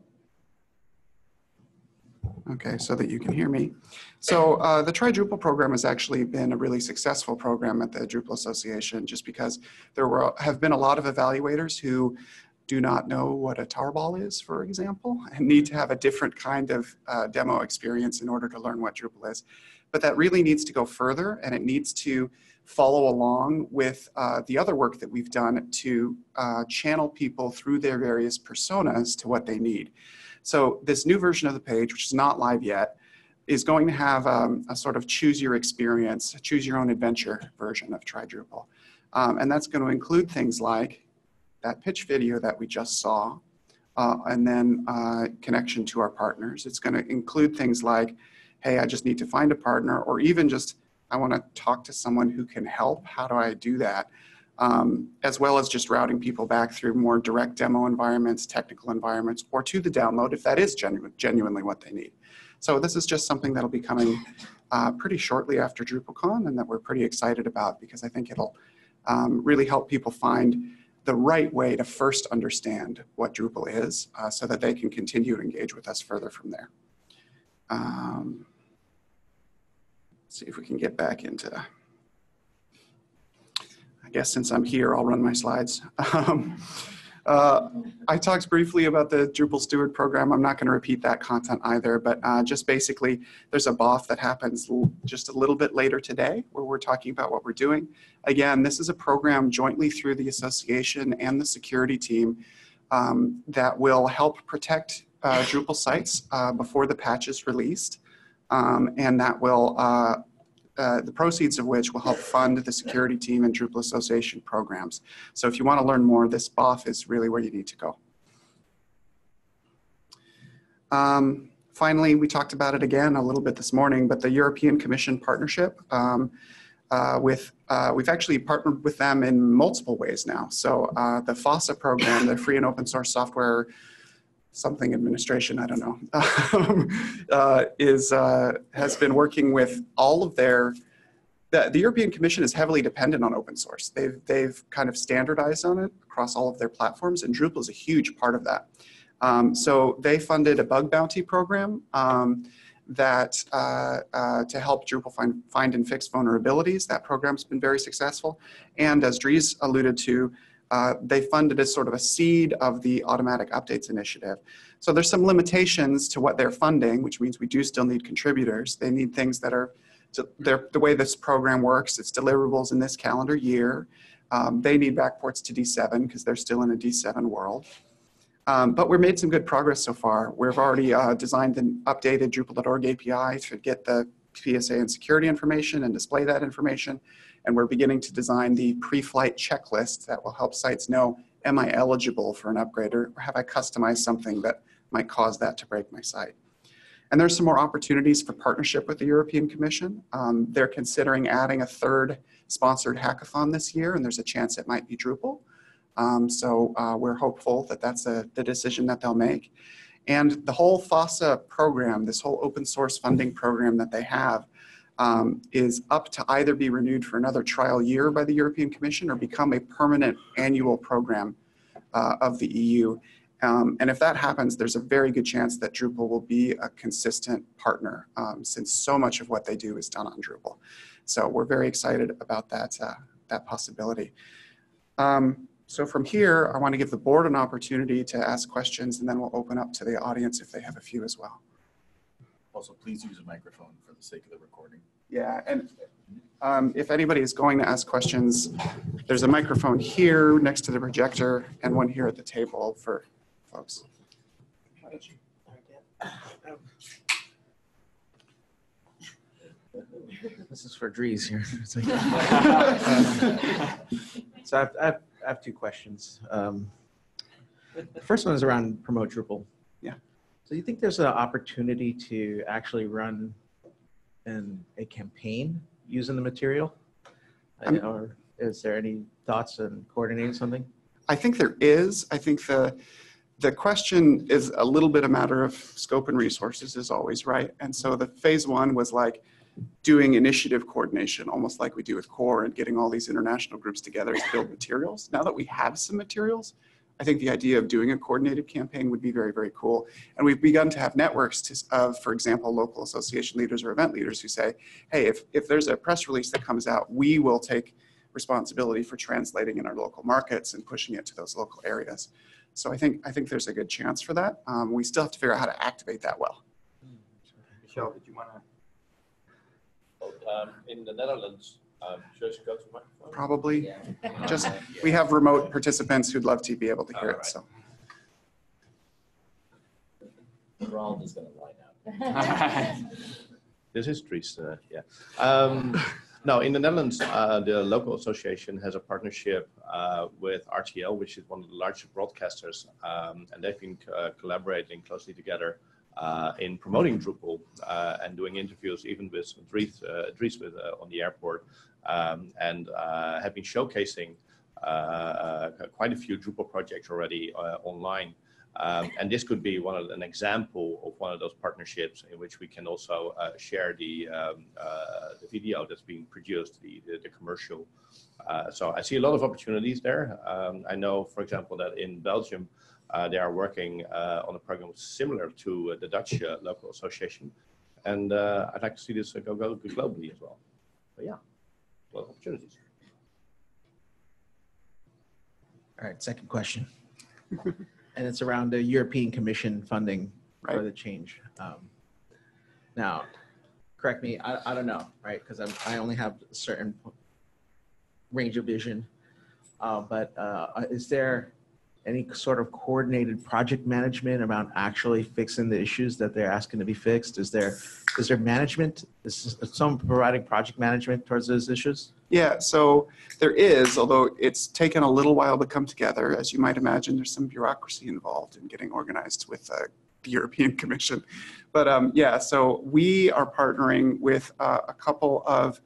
okay, so that you can hear me. So uh, the Try Drupal program has actually been a really successful program at the Drupal Association just because there were, have been a lot of evaluators who do not know what a tarball is, for example, and need to have a different kind of uh, demo experience in order to learn what Drupal is. But that really needs to go further and it needs to follow along with uh, the other work that we've done to uh, channel people through their various personas to what they need. So this new version of the page, which is not live yet, is going to have um, a sort of choose your experience, choose your own adventure version of Try Drupal. Um, and that's going to include things like that pitch video that we just saw, uh, and then uh, connection to our partners. It's going to include things like, hey, I just need to find a partner, or even just I want to talk to someone who can help. How do I do that? um, as well as just routing people back through more direct demo environments, technical environments, or to the download if that is genu- genuinely what they need. So this is just something that'll be coming uh, pretty shortly after DrupalCon and that we're pretty excited about because I think it'll um, really help people find the right way to first understand what Drupal is uh, so that they can continue to engage with us further from there. Um, see if we can get back into, I guess since I'm here, I'll run my slides. [LAUGHS] Um, uh, I talked briefly about the Drupal Steward program. I'm not going to repeat that content either, but uh, just basically, there's a BOF that happens just a little bit later today where we're talking about what we're doing. Again, this is a program jointly through the association and the security team um, that will help protect uh, Drupal sites uh, before the patch is released. Um, and that will uh, uh, the proceeds of which will help fund the security team and Drupal Association programs. So if you want to learn more, this BOF is really where you need to go. Um, finally, we talked about it again a little bit this morning, but the European Commission partnership um, uh, with, uh, we've actually partnered with them in multiple ways now. So uh, the FOSSA program, the free and open source software something administration, I don't know, [LAUGHS] um, uh, is, uh, has been working with all of their, the, the, European Commission is heavily dependent on open source. They've, they've kind of standardized on it across all of their platforms and Drupal is a huge part of that. Um, so they funded a bug bounty program um, that uh, uh, to help Drupal find, find and fix vulnerabilities. That program's been very successful. And as Dries alluded to, uh, they funded as sort of a seed of the automatic updates initiative. So there's some limitations to what they're funding, which means we do still need contributors. They need things that are, the way this program works, it's deliverables in this calendar year. Um, they need backports to D7 because they're still in a D7 world. Um, but we've made some good progress so far. We've already uh, designed an updated Drupal.org API to get the PSA and security information and display that information and we're beginning to design the pre-flight checklist that will help sites know, am I eligible for an upgrade or have I customized something that might cause that to break my site? And there's some more opportunities for partnership with the European Commission. Um, they're considering adding a third sponsored hackathon this year, and there's a chance it might be Drupal. Um, so uh, we're hopeful that that's a, the decision that they'll make. And the whole FOSSA program, this whole open source funding program that they have, um, is up to either be renewed for another trial year by the European Commission or become a permanent annual program uh, of the EU. Um, and if that happens, there's a very good chance that Drupal will be a consistent partner um, since so much of what they do is done on Drupal. So we're very excited about that, uh, that possibility. Um, so from here, I want to give the board an opportunity to ask questions and then we'll open up to the audience if they have a few as well. Also, please use a microphone for the sake of the recording. Yeah, and um, if anybody is going to ask questions, there's a microphone here next to the projector and one here at the table for folks. This is for Dries here. [LAUGHS] [LAUGHS] so I have, I, have, I have, two questions. Um, the first one is around promote Drupal. Yeah. So you think there's an opportunity to actually run an, a campaign using the material? Um, or is there any thoughts on coordinating something? I think there is. I think the the question is a little bit a matter of scope and resources is always right. And so the phase one was like doing initiative coordination, almost like we do with CORE and getting all these international groups together to build materials. Now that we have some materials, I think the idea of doing a coordinated campaign would be very, very cool. And we've begun to have networks to, of, for example, local association leaders or event leaders who say, hey, if, if there's a press release that comes out, we will take responsibility for translating in our local markets and pushing it to those local areas. So I think, I think there's a good chance for that. Um, we still have to figure out how to activate that well. Michelle, did you want to? Um, in the Netherlands, um, should I go to microphone? Probably. Just, [LAUGHS] we have remote participants who'd love to be able to hear it, so. Ronald is going to line up. This is Dries, uh, yeah. Um, no, in the Netherlands, uh, the local association has a partnership uh, with RTL, which is one of the largest broadcasters, um, and they've been uh, collaborating closely together uh, in promoting Drupal uh, and doing interviews, even with Dries, Dries with, on the airport, um, and have been showcasing uh, quite a few Drupal projects already uh, online. Um, and this could be one of an example of one of those partnerships in which we can also uh, share the, um, uh, the video that's being produced, the, the, the commercial. Uh, so I see a lot of opportunities there. Um, I know, for example, that in Belgium, uh, they are working uh, on a program similar to the Dutch local association. And I'd like to see this go, go globally as well. But yeah, a lot of opportunities. All right, second question. [LAUGHS] and it's around the European Commission funding right. for the change. Um, now, correct me, I, I don't know, right? Because I only have a certain range of vision. Uh, but uh, is there any sort of coordinated project management around actually fixing the issues that they're asking to be fixed? Is there is there management? Is some providing project management towards those issues? Yeah, so there is, although it's taken a little while to come together. As you might imagine, there's some bureaucracy involved in getting organized with uh, the European [LAUGHS] Commission. But um, yeah, so we are partnering with uh, a couple of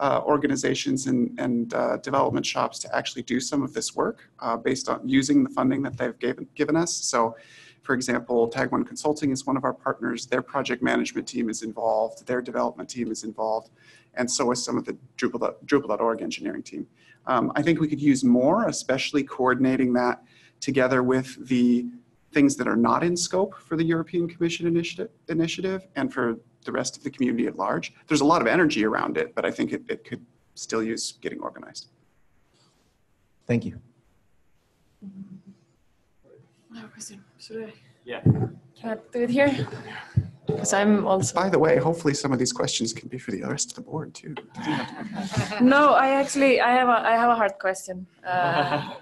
uh, organizations and, and uh, development shops to actually do some of this work uh, based on using the funding that they've given, given us. So for example, Tag One Consulting is one of our partners. Their project management team is involved. Their development team is involved. And so is some of the Drupal, Drupal.org engineering team. Um, I think we could use more, especially coordinating that together with the things that are not in scope for the European Commission initiative, initiative and for the rest of the community at large. There's a lot of energy around it, but I think it, it could still use getting organized. Thank you. I have a question. Should I? Yeah. Can I do it here? Because I'm also. By the way, hopefully some of these questions can be for the rest of the board too. [LAUGHS] no, I actually I have a I have a hard question. Uh,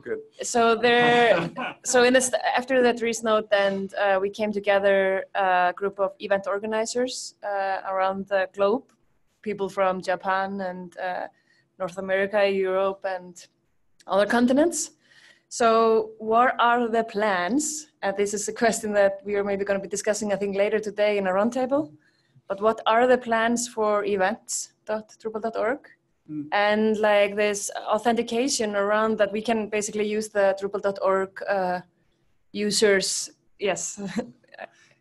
Good. So there, so in this after that Driesnote, then uh, we came together a group of event organizers uh, around the globe, people from Japan and uh, North America, Europe, and other continents. So what are the plans? And this is a question that we are maybe going to be discussing, I think, later today in a roundtable. But what are the plans for events.drupal.org? Mm. And like this authentication around that we can basically use the Drupal.org uh, users. Yes. [LAUGHS]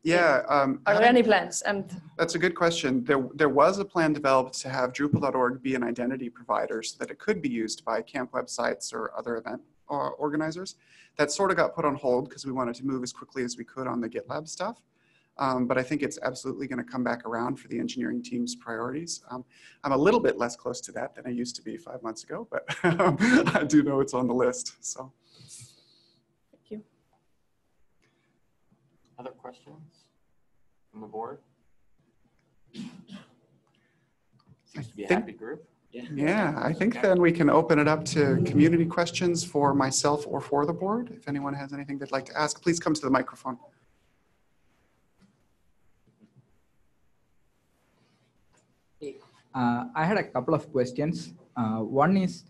Yeah. Um, Are there any plans? And that's a good question. There, there was a plan developed to have Drupal.org be an identity provider so that it could be used by camp websites or other event uh, organizers. That sort of got put on hold because we wanted to move as quickly as we could on the GitLab stuff. Um, but I think it's absolutely going to come back around for the engineering team's priorities. Um, I'm a little bit less close to that than I used to be five months ago, but [LAUGHS] I do know it's on the list. So, thank you. Other questions from the board? Seems to be a think, happy group. Yeah. yeah, I think then we can open it up to community questions for myself or for the board. If anyone has anything they'd like to ask, please come to the microphone. Uh, I had a couple of questions. Uh, one is,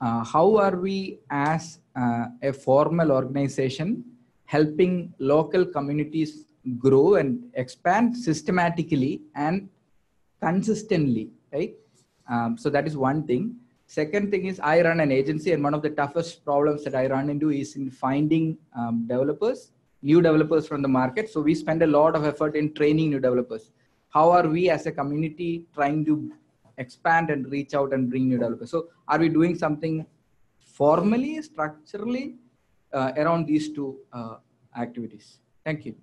uh, how are we as uh, a formal organization helping local communities grow and expand systematically and consistently, right? Um, so that is one thing. Second thing is I run an agency and one of the toughest problems that I run into is in finding um, developers, new developers from the market. So we spend a lot of effort in training new developers. How are we as a community trying to expand and reach out and bring new developers. So are we doing something formally, structurally uh, around these two uh, activities? Thank you.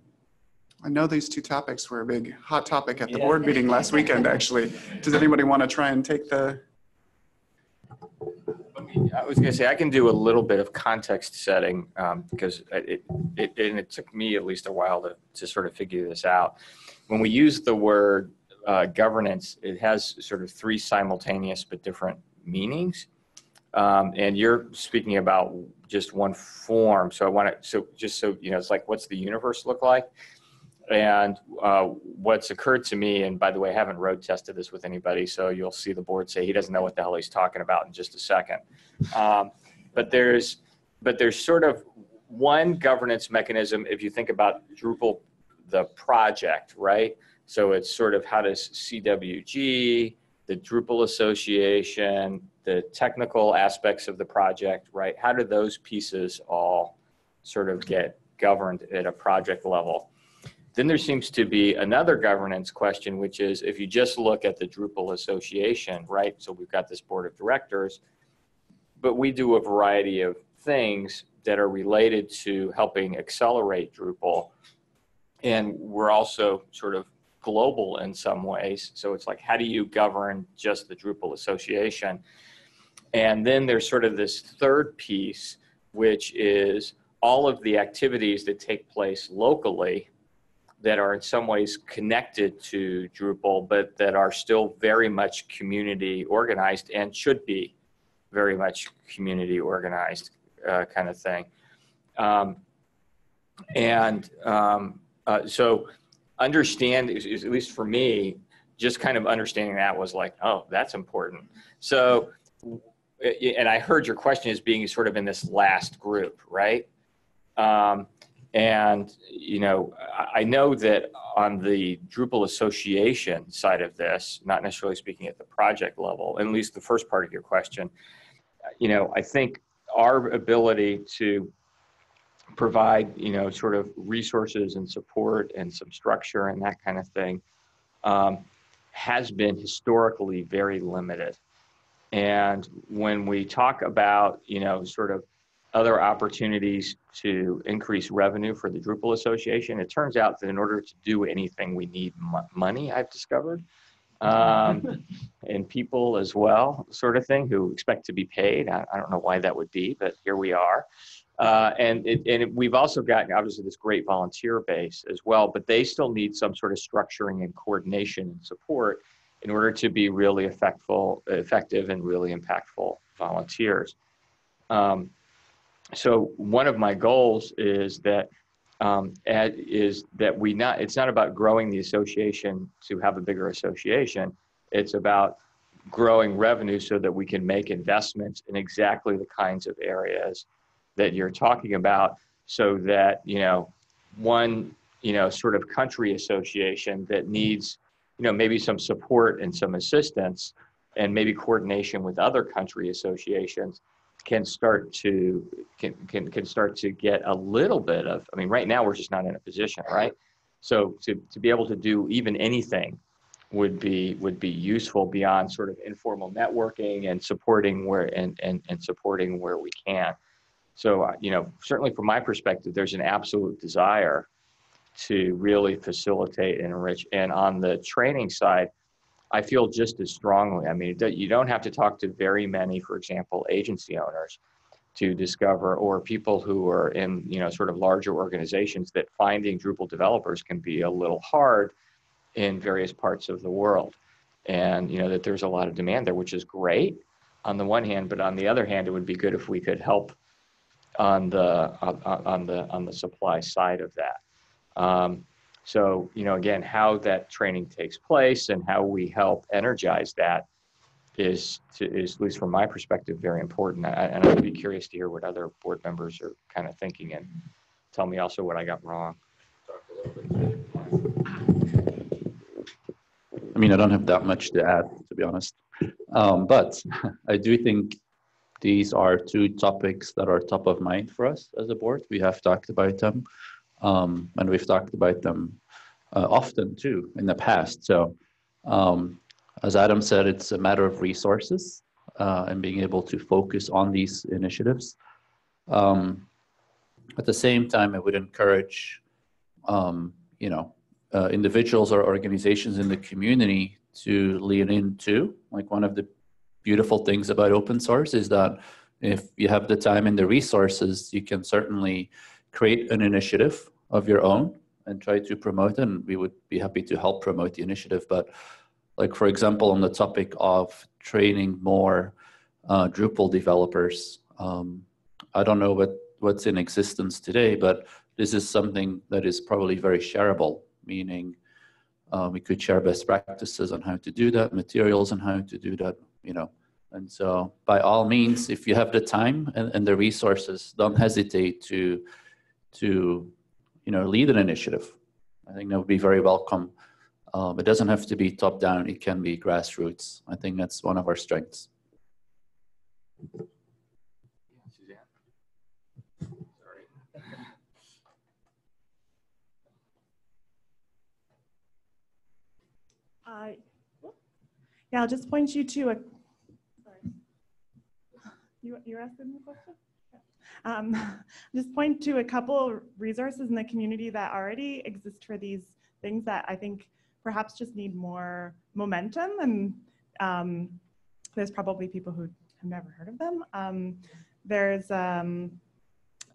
I know these two topics were a big hot topic at the yeah. board meeting last weekend, actually. Does anybody want to try and take the? I was going to say I can do a little bit of context setting um, because it, it, and it took me at least a while to, to sort of figure this out. When we use the word uh, governance, it has sort of three simultaneous but different meanings. Um, and you're speaking about just one form. So I want to, so just so, you know, it's like, what's the universe look like? And uh, what's occurred to me, and by the way, I haven't road tested this with anybody, so you'll see the board say he doesn't know what the hell he's talking about in just a second. Um, but there's, but there's sort of one governance mechanism if you think about Drupal, the project, right? So it's sort of how does CWG the Drupal Association, the technical aspects of the project, right? How do those pieces all sort of get governed at a project level? Then there seems to be another governance question, which is if you just look at the Drupal Association, right? So we've got this board of directors, but we do a variety of things that are related to helping accelerate Drupal. And we're also sort of global in some ways. So it's like, how do you govern just the Drupal Association? And then there's sort of this third piece, which is all of the activities that take place locally that are in some ways connected to Drupal, but that are still very much community organized and should be very much community organized uh, kind of thing. Um, and um, uh, so understand, at least for me, just kind of understanding that was like, oh, that's important. So, and I heard your question as being sort of in this last group, right? Um, and, you know, I know that on the Drupal Association side of this, not necessarily speaking at the project level, at least the first part of your question, you know, I think our ability to provide, you know, sort of resources and support and some structure and that kind of thing um, has been historically very limited. And when we talk about, you know, sort of other opportunities to increase revenue for the Drupal Association, it turns out that in order to do anything, we need money, I've discovered, um, [LAUGHS] and people as well, sort of thing, who expect to be paid. I, I don't know why that would be, but here we are. Uh, and it, and it, we've also gotten obviously this great volunteer base as well, but they still need some sort of structuring and coordination and support in order to be really effectful, effective and really impactful volunteers. Um, so one of my goals is that um, is that we not it's not about growing the association to have a bigger association. It's about growing revenue so that we can make investments in exactly the kinds of areas that you're talking about so that you know one you know sort of country association that needs you know maybe some support and some assistance and maybe coordination with other country associations can start to can, can can start to get a little bit of i mean right now we're just not in a position right? So to, to be able to do even anything would be would be useful beyond sort of informal networking and supporting where and and, and supporting where we can so, uh, you know, certainly from my perspective, there's an absolute desire to really facilitate and enrich. And on the training side, I feel just as strongly. I mean, you don't have to talk to very many, for example, agency owners to discover, or people who are in, you know, sort of larger organizations that finding Drupal developers can be a little hard in various parts of the world. And, you know, that there's a lot of demand there, which is great on the one hand, but on the other hand, it would be good if we could help on the on, the on the supply side of that. Um, so you know, again, how that training takes place and how we help energize that is, to, is at least from my perspective, very important. I, and I'd be curious to hear what other board members are kind of thinking and tell me also what I got wrong. I mean, I don't have that much to add, to be honest. Um, but [LAUGHS] I do think these are two topics that are top of mind for us as a board. We have talked about them, um, and we've talked about them uh, often too in the past. So, um, as Adam said, it's a matter of resources uh, and being able to focus on these initiatives. Um, at the same time, I would encourage, um, you know, uh, individuals or organizations in the community to lean into. Like one of the beautiful things about open source is that if you have the time and the resources, you can certainly create an initiative of your own and try to promote it. And we would be happy to help promote the initiative. But like, for example, on the topic of training more uh, Drupal developers, um, I don't know what, what's in existence today, but this is something that is probably very shareable, meaning uh, we could share best practices on how to do that, materials on how to do that, you know. And so by all means, if you have the time and, and the resources, don't hesitate to, to, you know, lead an initiative. I think that would be very welcome. Um, it doesn't have to be top down, it can be grassroots. I think that's one of our strengths. [LAUGHS] Uh, yeah, I'll just point you to a. You, you're asking the question? Um, [LAUGHS] just point to a couple resources in the community that already exist for these things that I think perhaps just need more momentum. And um, there's probably people who have never heard of them. Um, there's um,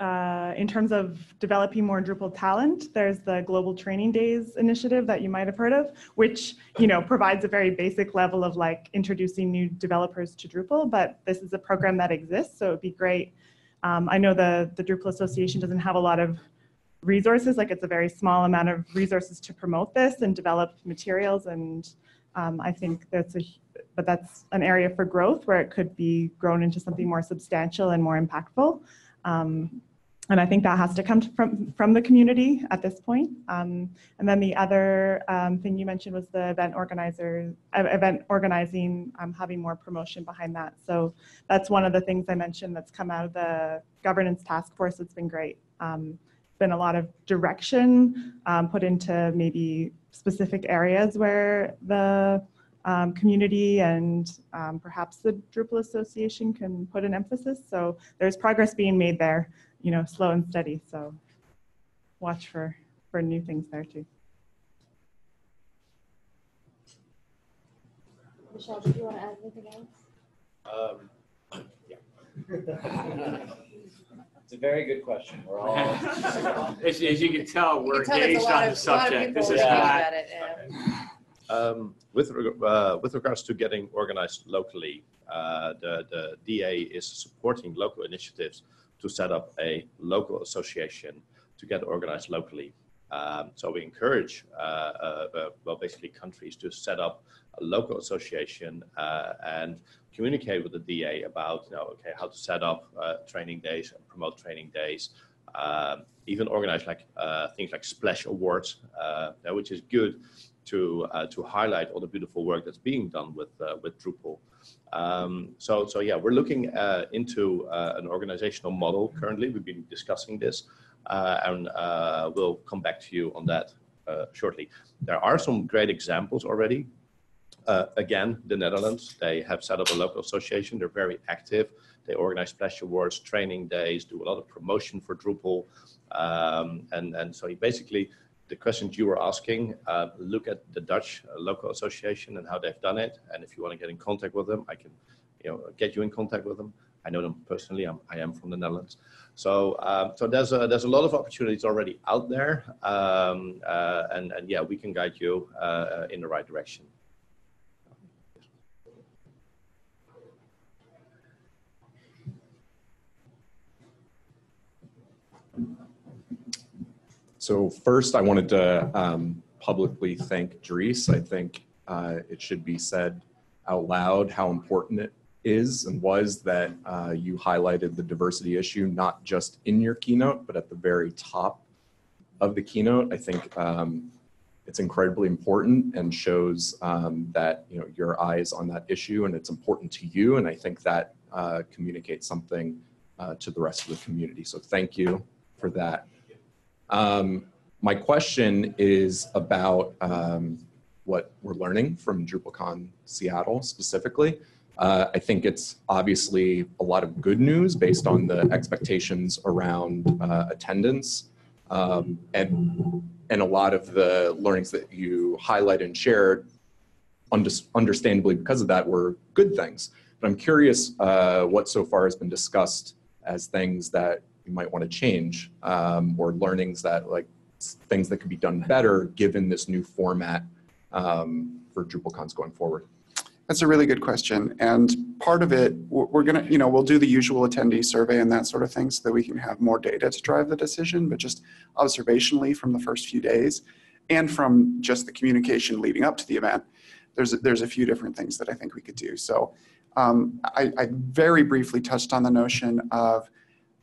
uh, in terms of developing more Drupal talent, there's the Global Training Days initiative that you might have heard of, which you know provides a very basic level of like introducing new developers to Drupal. But this is a program that exists, so it'd be great. Um, I know the the Drupal Association doesn't have a lot of resources, like it's a very small amount of resources to promote this and develop materials, and um, I think that's a but that's an area for growth where it could be grown into something more substantial and more impactful. Um, and I think that has to come from from the community at this point. Um, and then the other um, thing you mentioned was the event organizer, uh, event organizing, um, having more promotion behind that. So that's one of the things I mentioned that's come out of the governance task force. It's been great. Um, been a lot of direction um, put into maybe specific areas where the um, community and um, perhaps the Drupal Association can put an emphasis. So there's progress being made there, you know, slow and steady. So watch for, for new things there too. Michelle, do you want to add anything else? Um, yeah. It's a very good question. We're all. [LAUGHS] As, as you can tell, we're You can tell engaged on of- the a lot of subject. This is thinking not. about it, yeah. Um, with, uh, with regards to getting organized locally, uh, the, the DA is supporting local initiatives to set up a local association to get organized locally. Um, so we encourage, uh, uh, uh, well, basically countries to set up a local association uh, and communicate with the DA about, you know, okay, how to set up uh, training days and promote training days. Um, even organize like uh, things like splash awards, which is good to uh, to highlight all the beautiful work that's being done with uh, with Drupal. Um, so so yeah, we're looking uh, into uh, an organizational model currently. We've been discussing this, uh, and uh, we'll come back to you on that shortly. There are some great examples already. Again, the Netherlands, they have set up a local association. They're very active. They organize splash awards, training days, do a lot of promotion for Drupal. Um, and, and so basically, the questions you were asking, uh, look at the Dutch uh, local association and how they've done it. And if you want to get in contact with them, I can you know, get you in contact with them. I know them personally. I'm, I am from the Netherlands. So, um, so there's a, there's a lot of opportunities already out there. Um, uh, and, and yeah, we can guide you uh, in the right direction. So first, I wanted to um, publicly thank Dries. I think uh, it should be said out loud how important it is and was that uh, you highlighted the diversity issue, not just in your keynote, but at the very top of the keynote. I think um, it's incredibly important and shows um, that you know your eyes on that issue and it's important to you. And I think that uh, communicates something uh, to the rest of the community. So thank you for that. Um, my question is about um, what we're learning from DrupalCon Seattle specifically. Uh, I think it's obviously a lot of good news based on the expectations around uh, attendance um, and and a lot of the learnings that you highlighted and shared, understandably because of that, were good things. But I'm curious uh, what so far has been discussed as things that you might want to change um, or learnings that like things that could be done better given this new format um, for DrupalCons going forward? That's a really good question. And part of it, we're we're gonna, you know, we'll do the usual attendee survey and that sort of thing so that we can have more data to drive the decision, but just observationally from the first few days and from just the communication leading up to the event, there's, there's a few different things that I think we could do. So um, I, I very briefly touched on the notion of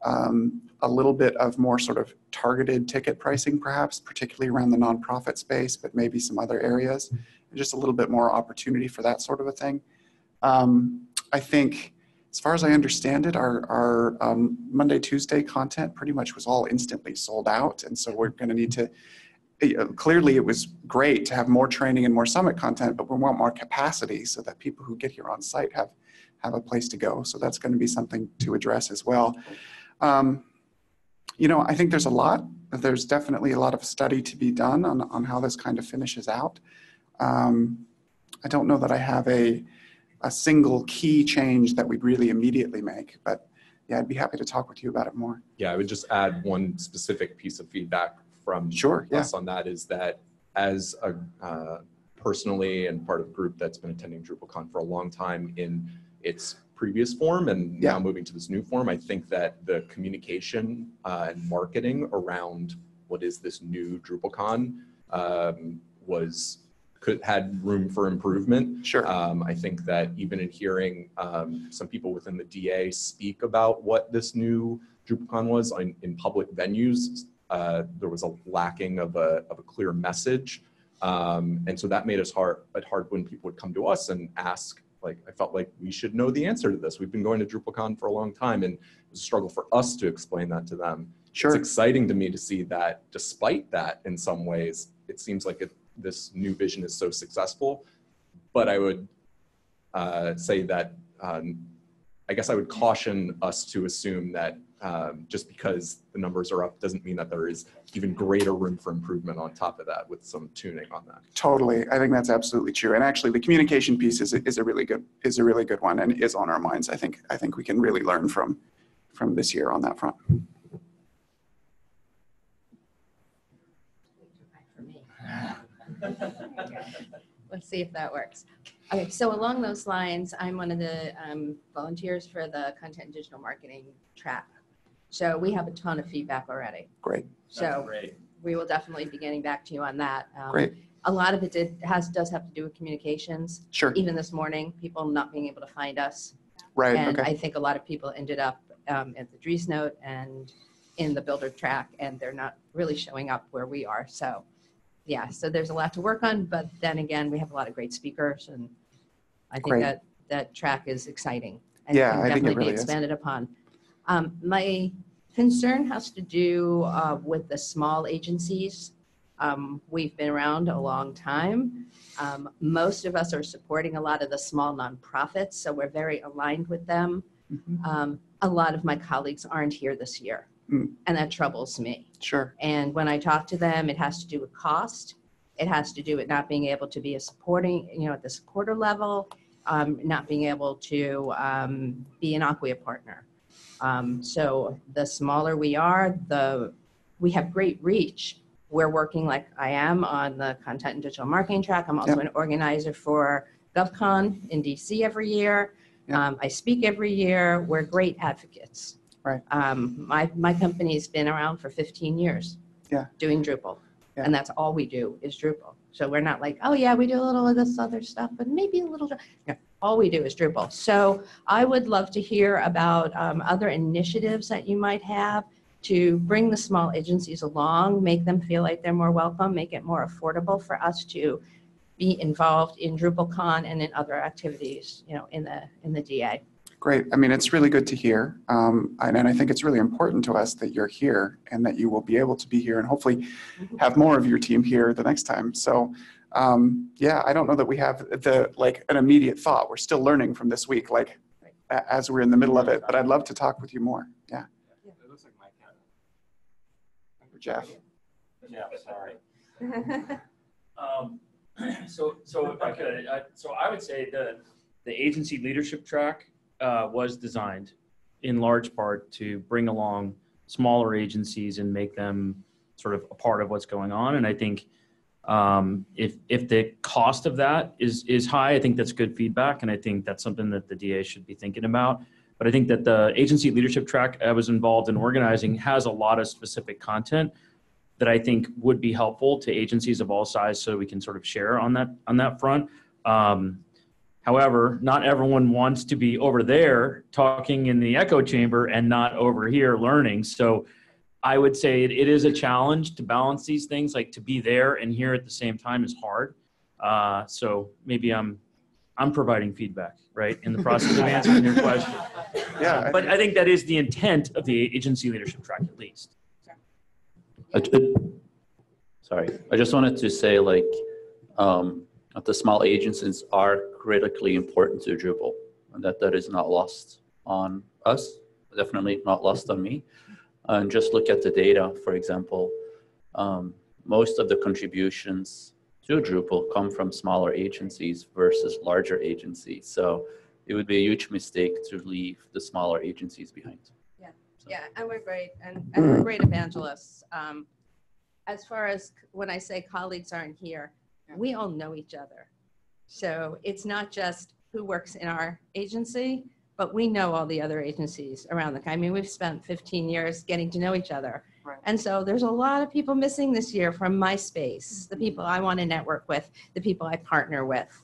um, a little bit of more sort of targeted ticket pricing, perhaps, particularly around the nonprofit space, but maybe some other areas. And just a little bit more opportunity for that sort of a thing. Um, I think, as far as I understand it, our, our um, Monday, Tuesday content pretty much was all instantly sold out. And so we're going to need to, clearly it was great to have more training and more summit content, but we want more capacity so that people who get here on site have, have a place to go. So that's going to be something to address as well. Um, you know, I think there's a lot. There's definitely a lot of study to be done on, on how this kind of finishes out. Um, I don't know that I have a, a single key change that we'd really immediately make, but yeah, I'd be happy to talk with you about it more. Yeah, I would just add one specific piece of feedback from Sure, yeah. us on that is that as a uh, personally and part of a group that's been attending DrupalCon for a long time in its previous form and now moving to this new form, I think that the communication uh, and marketing around what is this new DrupalCon um, was could had room for improvement. Sure. Um, I think that even in hearing um, some people within the DA speak about what this new DrupalCon was in, in public venues, uh, there was a lacking of a, of a clear message. Um, and so that made us hard, it hard when people would come to us and ask, like, I felt like we should know the answer to this. We've been going to DrupalCon for a long time and it was a struggle for us to explain that to them. Sure. It's exciting to me to see that despite that, in some ways, it seems like it, this new vision is so successful. But I would uh, say that um, I guess I would caution us to assume that um, just because the numbers are up doesn't mean that there is even greater room for improvement on top of that with some tuning on that. Totally, I think that's absolutely true. And actually, the communication piece is, is a really good is a really good one and is on our minds. I think I think we can really learn from from this year on that front. Let's see if that works. Okay, so along those lines, I'm one of the um, volunteers for the content and digital marketing track. So we have a ton of feedback already. Great. So great. we will definitely be getting back to you on that. Um, Great. A lot of it did, has, does have to do with communications. Sure. Even this morning, people not being able to find us. Right, And okay. I think a lot of people ended up um, at the Driesnote and in the Builder track, and they're not really showing up where we are. So, yeah, so there's a lot to work on, but then again, we have a lot of great speakers, and I think Great. that that track is exciting. and Yeah, can I think it definitely really be is. expanded upon. Um, my concern has to do uh, with the small agencies. Um, we've been around a long time. Um, most of us are supporting a lot of the small nonprofits, so we're very aligned with them. Um, a lot of my colleagues aren't here this year, Mm. and that troubles me. Sure. And when I talk to them, it has to do with cost. It has to do with not being able to be a supporting, you know, at the supporter level, um, not being able to um, be an Acquia partner. Um, so the smaller we are, the we have great reach. We're working like I am on the content and digital marketing track. I'm also Yep. an organizer for GovCon in DC every year. Um, I speak every year. We're great advocates. Right. Um, my, my company's been around for 15 years Yeah. doing Drupal. Yeah. And that's all we do is Drupal. So we're not like, oh yeah, we do a little of this other stuff, but maybe a little. Dru-" No, all we do is Drupal. So I would love to hear about um, other initiatives that you might have to bring the small agencies along, make them feel like they're more welcome, make it more affordable for us to be involved in DrupalCon and in other activities, you know, in the in the DA. Great. I mean, it's really good to hear. Um, and, and I think it's really important to us that you're here and that you will be able to be here and hopefully have more of your team here the next time. So, um, yeah, I don't know that we have the like an immediate thought. We're still learning from this week, like a- as we're in the middle of it. But I'd love to talk with you more. Yeah. yeah. It looks like my cat. Or Jeff. Yeah, sorry. Um, [CLEARS THROAT] so, so if I could, I, so I would say the, the agency leadership track, uh, was designed in large part to bring along smaller agencies and make them sort of a part of what's going on. And I think, um, if, if the cost of that is, is high, I think that's good feedback. And I think that's something that the DA should be thinking about. But I think that the agency leadership track I was involved in organizing has a lot of specific content that I think would be helpful to agencies of all size so we can sort of share on that on that front. Um, However, not everyone wants to be over there talking in the echo chamber and not over here learning. So I would say it, it is a challenge to balance these things. Like to be there and here at the same time is hard. Uh, so maybe I'm I'm providing feedback, right, in the [LAUGHS] process of answering your question. Yeah, I but I think that is the intent of the agency leadership track, at least. I- I- Sorry, I just wanted to say like, um, that the small agencies are critically important to Drupal and that that is not lost on us, definitely not lost on me. And just look at the data, for example, um, most of the contributions to Drupal come from smaller agencies versus larger agencies. So it would be a huge mistake to leave the smaller agencies behind. Yeah, yeah, and we're great, and, and we're great evangelists. Um, as far as when I say colleagues aren't here, we all know each other. So it's not just who works in our agency, but we know all the other agencies around the. country. I mean, we've spent 15 years getting to know each other. And so there's a lot of people missing this year from my space. The mm-hmm. people I want to network with, the people I partner with,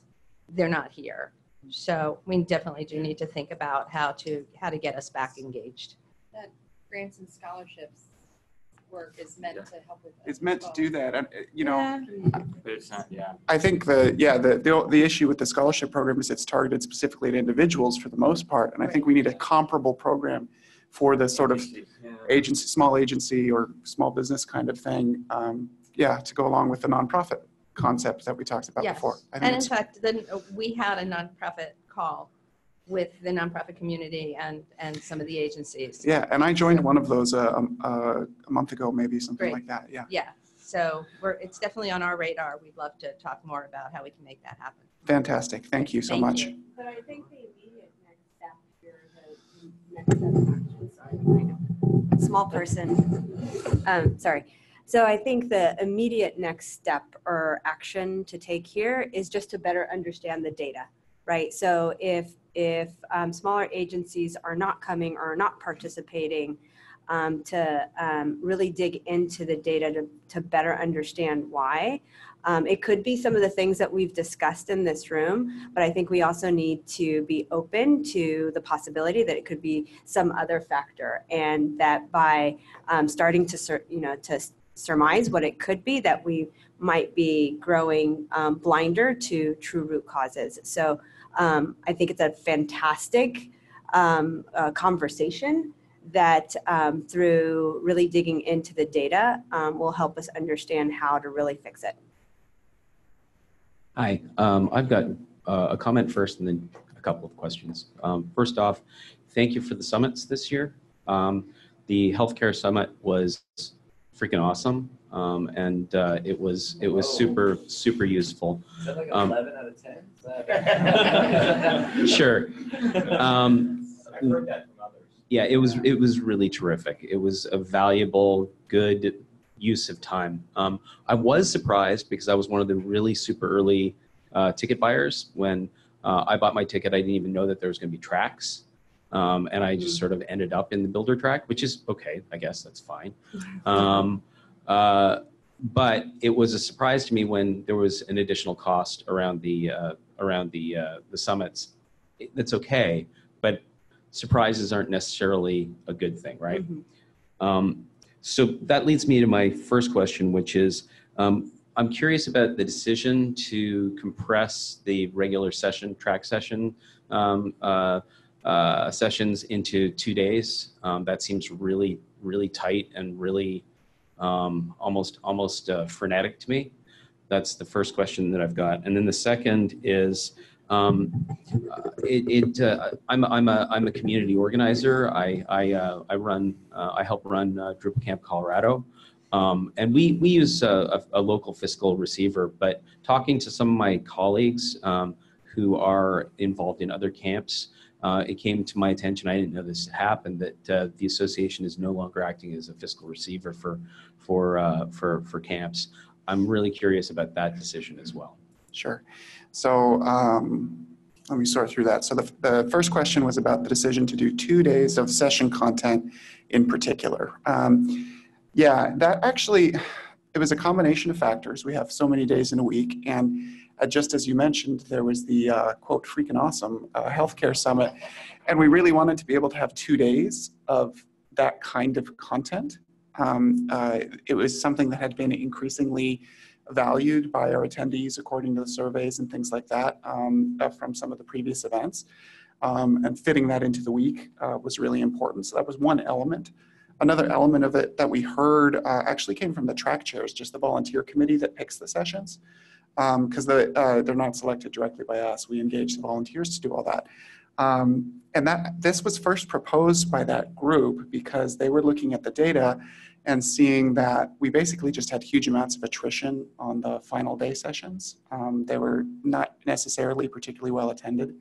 they're not here. So we definitely do need to think about how to how to get us back engaged. That grants and scholarships work is meant to help with. that It's as meant to do that. And, uh, you know, But it's not, yeah. I think the, yeah, the, the, the issue with the scholarship program is it's targeted specifically at individuals for the most part. And I think we need a comparable program for the sort of agency, small agency or small business kind of thing. Um, yeah, to go along with the nonprofit concept that we talked about Yes. before. I think And in it's- fact, then uh, we had a nonprofit call with the nonprofit community and, and some of the agencies. Yeah, and I joined one of those uh, um, uh, a month ago, maybe something Great. like that. Yeah. Yeah, so we're, it's definitely on our radar. We'd love to talk more about how we can make that happen. Fantastic. Thank you so Thank much. you. But I think the immediate next step here, the next step of action, sorry, I know. small person. Um, sorry. So I think the immediate next step or action to take here is just to better understand the data, right? So if if um, smaller agencies are not coming or not participating, um, to um, really dig into the data to, to better understand why. Um, it could be some of the things that we've discussed in this room, but I think we also need to be open to the possibility that it could be some other factor, and that by um, starting to you know to surmise what it could be, that we might be growing um, blinder to true root causes. So um, I think it's a fantastic um, uh, conversation that um, through really digging into the data um, will help us understand how to really fix it. Hi, um, I've got uh, a comment first and then a couple of questions. Um, first off, thank you for the summits this year. The healthcare summit was freaking awesome, um, and uh, it was it was super super useful. Is that like Um, 11 out of 10? [LAUGHS] Sure. Um, I've heard that from others. yeah, it was it was really terrific. It was a valuable, good use of time. Um, I was surprised because I was one of the really super early uh, ticket buyers. When uh, I bought my ticket, I didn't even know that there was going to be tracks, um, and I just sort of ended up in the builder track, which is okay. I guess that's fine. Um, uh, but it was a surprise to me when there was an additional cost around the uh, around the uh, the summits. It- That's okay, but surprises aren't necessarily a good thing, right? Um, so that leads me to my first question, which is um, I'm curious about the decision to compress the regular session, track session um, uh, uh, sessions into two days. Um, that seems really, really tight and really um, almost, almost uh, frenetic to me. That's the first question that I've got. And then the second is um, uh, it, it uh, I'm, I'm, a, I'm a community organizer. I, I, uh, I run, uh, I help run uh, Drupal Camp Colorado. Um, and we, we use a, a, a local fiscal receiver, but talking to some of my colleagues um, who are involved in other camps, uh, it came to my attention, I didn't know this happened, that uh, the association is no longer acting as a fiscal receiver for, for, uh, for, for camps. I'm really curious about that decision as well. Sure. So um, let me sort through that. So the, the first question was about the decision to do two days of session content in particular. Um, yeah, that actually, it was a combination of factors. We have so many days in a week, and uh, just as you mentioned, there was the uh, quote, freaking awesome uh, healthcare summit. And we really wanted to be able to have two days of that kind of content. Um, uh, it was something that had been increasingly valued by our attendees according to the surveys and things like that um, uh, from some of the previous events. Um, and fitting that into the week uh, was really important. So that was one element. Another element of it that we heard uh, actually came from the track chairs, just the volunteer committee that picks the sessions. Because the, uh, they're not selected directly by us. We engage the volunteers to do all that. Um, and that this was first proposed by that group because they were looking at the data and seeing that we basically just had huge amounts of attrition on the final day sessions. Um, they were not necessarily particularly well attended.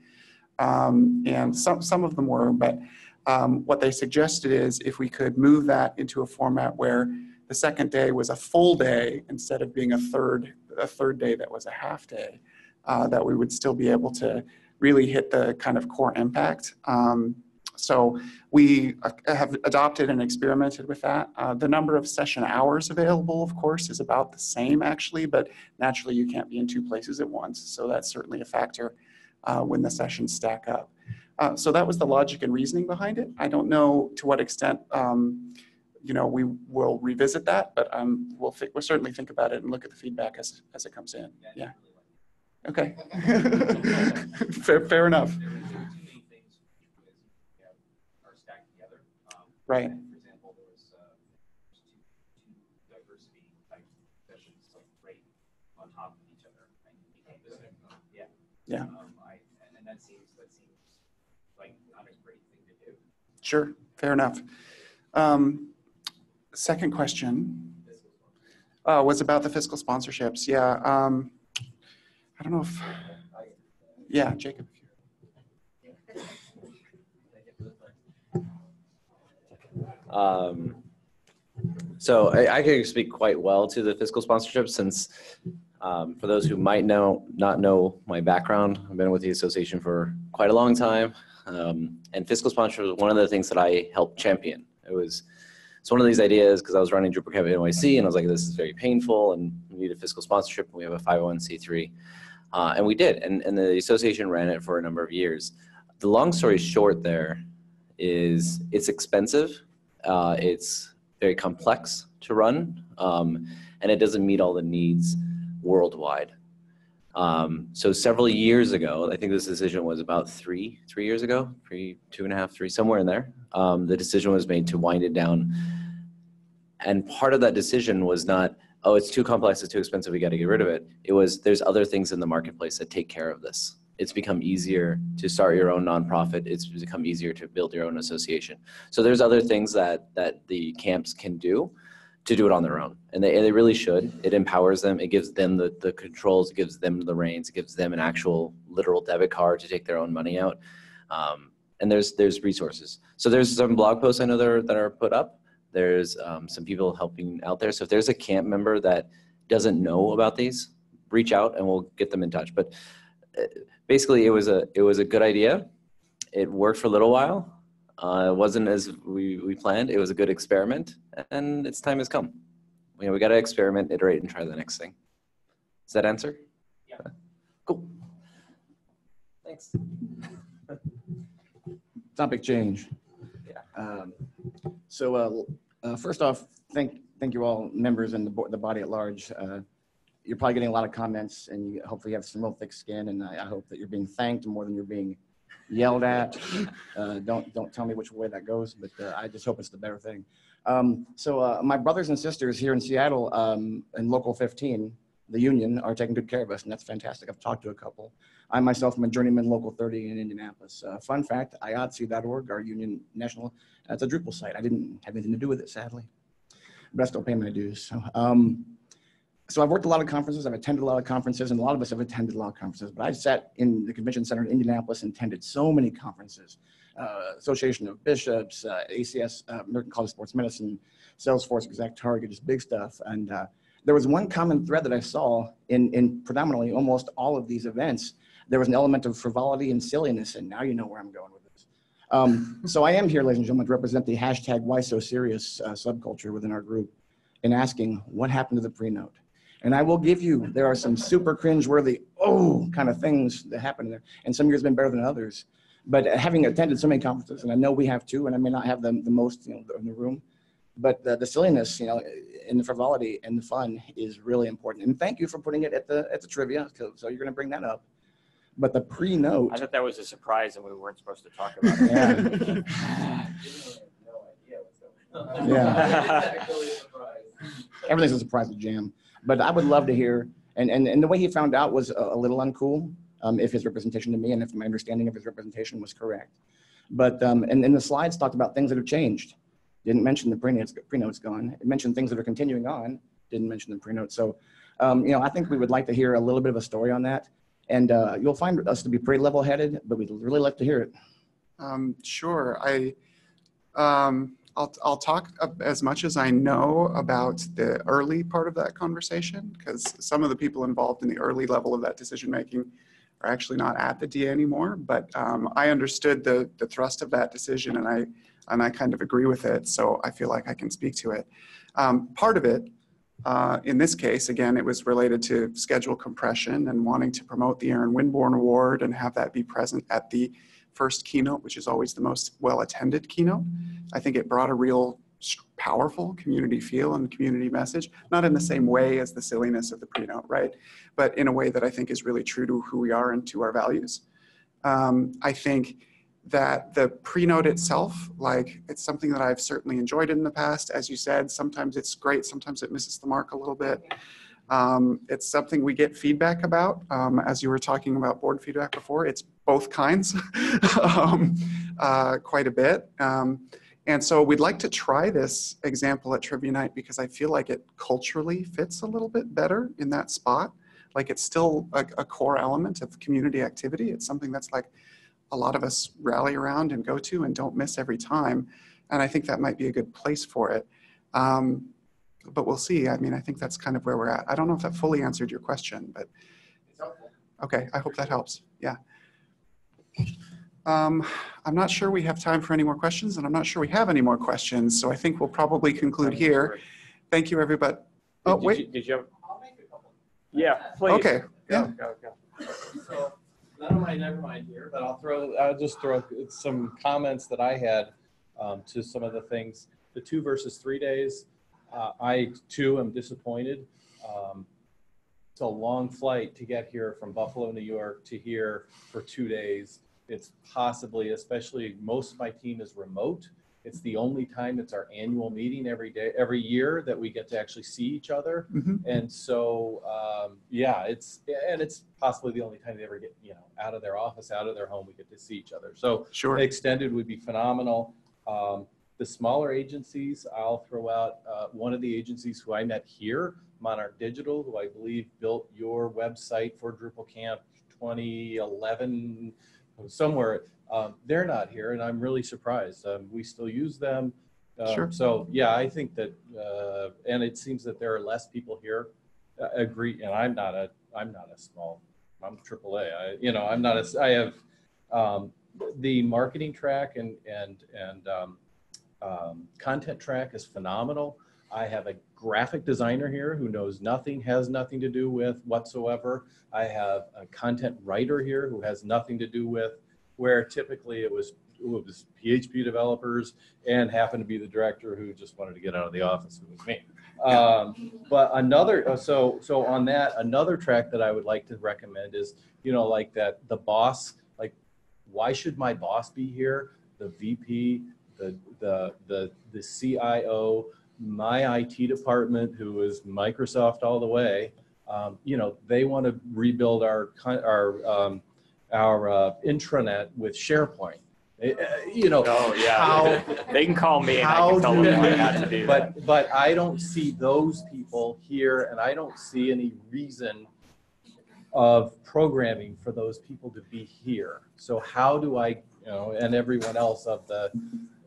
Um, and some, some of them were, but um, what they suggested is if we could move that into a format where the second day was a full day instead of being a third, a third day that was a half day, uh, that we would still be able to really hit the kind of core impact. Um, so we uh, have adopted and experimented with that. Uh, the number of session hours available, of course, is about the same actually, but naturally you can't be in two places at once. So that's certainly a factor uh, when the sessions stack up. Uh, so that was the logic and reasoning behind it. I don't know to what extent, um, you know, we will revisit that, but um, we'll, th- we'll certainly think about it and look at the feedback as, as it comes in. Yeah. Okay. [LAUGHS] fair, fair enough. Right. For example, there was uh, two, two diversity type sessions like right on top of each other. And you became this thing. Yeah. Yeah. Um, I, and, and that seems that seems like not a great thing to do. Sure, fair enough. Um, second question uh, was about the fiscal sponsorships. Yeah, um, I don't know if, yeah, Jacob. Um, so I, I can speak quite well to the fiscal sponsorship since um, for those who might know not know my background, I've been with the association for quite a long time. Um, and fiscal sponsorship was one of the things that I helped champion. It was it's one of these ideas because I was running Drupal Camp NYC and I was like, this is very painful and we need a fiscal sponsorship. And we have a 501c3. Uh, and we did. And, and the association ran it for a number of years. The long story short there is it's expensive uh, it's very complex to run, um, and it doesn't meet all the needs worldwide. Um, so several years ago, I think this decision was about three, three years ago, three, two and a half, three, somewhere in there. Um, the decision was made to wind it down, and part of that decision was not, oh, it's too complex, it's too expensive, we got to get rid of it. It was there's other things in the marketplace that take care of this it's become easier to start your own nonprofit. It's become easier to build your own association. So there's other things that that the camps can do to do it on their own, and they, and they really should. It empowers them. It gives them the, the controls. It gives them the reins. It gives them an actual literal debit card to take their own money out. Um, and there's there's resources. So there's some blog posts I know that are, that are put up. There's um, some people helping out there. So if there's a camp member that doesn't know about these, reach out and we'll get them in touch. But uh, basically it was a it was a good idea. It worked for a little while. Uh, it wasn't as we, we planned. It was a good experiment, and its time has come. You know, we got to experiment, iterate, and try the next thing. Does that answer? Yeah. Cool. Thanks. Topic change. Yeah. Um, so uh, uh, first off, thank thank you all members and the, bo- the body at large. Uh, you're probably getting a lot of comments and you hopefully have some real thick skin and I, I hope that you're being thanked more than you're being yelled at. Uh, don't, don't tell me which way that goes, but uh, I just hope it's the better thing. Um, so uh, my brothers and sisters here in Seattle um, in Local 15, the union, are taking good care of us and that's fantastic. I've talked to a couple. I myself am a journeyman Local 30 in Indianapolis. Uh, fun fact, IOTC.org, our union national, that's a Drupal site. I didn't have anything to do with it, sadly. But I still pay my dues. So, um, so I've worked a lot of conferences, I've attended a lot of conferences, and a lot of us have attended a lot of conferences, but I sat in the convention center in Indianapolis and attended so many conferences. Uh, Association of Bishops, uh, ACS, uh, American College of Sports Medicine, Salesforce, Exact Target, just big stuff. And uh, there was one common thread that I saw in, in predominantly almost all of these events. There was an element of frivolity and silliness, and now you know where I'm going with this. Um, [LAUGHS] so I am here, ladies and gentlemen, to represent the hashtag Why So Serious uh, subculture within our group in asking what happened to the pre-note. And I will give you, there are some super cringe-worthy, oh, kind of things that happen there. And some years have been better than others. But having attended so many conferences, and I know we have too, and I may not have the, the most, you know, in the room, but the, the silliness, you know, and the frivolity and the fun is really important. And thank you for putting it at the at the trivia. So, so you're going to bring that up. But the pre-note, I thought that was a surprise and we weren't supposed to talk about it. [LAUGHS] Yeah. [LAUGHS] everything's a surprise with Jam. But I would love to hear, and and, and the way he found out was a, a little uncool. Um, if his representation to me and if my understanding of his representation was correct. But um, and, and the slides talked about things that have changed. Didn't mention the pre-notes, pre-notes gone. It mentioned things that are continuing on. Didn't mention the pre-notes. So, um, you know, I think we would like to hear a little bit of a story on that. And uh, you'll find us to be pretty level-headed, but we'd really like to hear it. Um, sure. I, um, I'll, I'll talk as much as I know about the early part of that conversation, because some of the people involved in the early level of that decision making are actually not at the DA anymore. But um, I understood the, the thrust of that decision, and I and I kind of agree with it. So I feel like I can speak to it. Um, part of it, uh, in this case, again, it was related to schedule compression and wanting to promote the Aaron Winborn Award and have that be present at the first keynote, which is always the most well-attended keynote. I think it brought a real powerful community feel and community message, not in the same way as the silliness of the pre-note, right? But in a way that I think is really true to who we are and to our values. Um, I think that the pre-note itself, like it's something that I've certainly enjoyed in the past. As you said, sometimes it's great, sometimes it misses the mark a little bit. Um, it's something we get feedback about. Um, as you were talking about board feedback before, it's both kinds [LAUGHS] um, uh, quite a bit. Um, and so we'd like to try this example at Trivia Night because I feel like it culturally fits a little bit better in that spot. Like it's still a, a core element of community activity. It's something that's like a lot of us rally around and go to and don't miss every time. And I think that might be a good place for it. Um, but we'll see. I mean, I think that's kind of where we're at. I don't know if that fully answered your question, but okay, I hope that helps. Yeah. Um, I'm not sure we have time for any more questions, and I'm not sure we have any more questions. So I think we'll probably conclude here. Thank you, everybody. Oh, Did you- wait. Did you have? Yeah, please. Okay, yeah. Go, go, go. So, never mind, never mind here, but I'll throw, I'll just throw some comments that I had um, to some of the things. The two versus three days, uh, I too am disappointed. Um, It's a long flight to get here from Buffalo, New York to here for two days. It's possibly, especially most of my team is remote. It's the only time it's our annual meeting every day, every year that we get to actually see each other. Mhm. And so, um, yeah, it's, and it's possibly the only time they ever get, you know, out of their office, out of their home, we get to see each other. So Sure. extended would be phenomenal. Um, the smaller agencies, I'll throw out, uh, one of the agencies who I met here, Monarch Digital, who I believe built your website for Drupal Camp 2011, somewhere. Um, they're not here and I'm really surprised. Um, we still use them. Um, Sure. So yeah, I think that, uh, and it seems that there are less people here. Uh, agree, and I'm not a, I'm not a small, I'm AAA. I, you know, I'm not a, I have um, the marketing track and and and um, um, content track is phenomenal. I have a graphic designer here who knows nothing, has nothing to do with whatsoever. I have a content writer here who has nothing to do with where typically it was it was PHP developers and happened to be the director who just wanted to get out of the office, who was me. Um, but another, uh, so so on that, another track that I would like to recommend is, you know, like that the boss, like, why should my boss be here? The VP, the the the the CIO, my IT department, who is Microsoft all the way. Um, you know, they want to rebuild our our um, our uh, intranet with SharePoint. Eh, you know, Oh, yeah. how [LAUGHS] They can call me and I can tell do them not to do that. But, but I don't see those people here and I don't see any reason of programming for those people to be here. So how do I, you know, and everyone else of the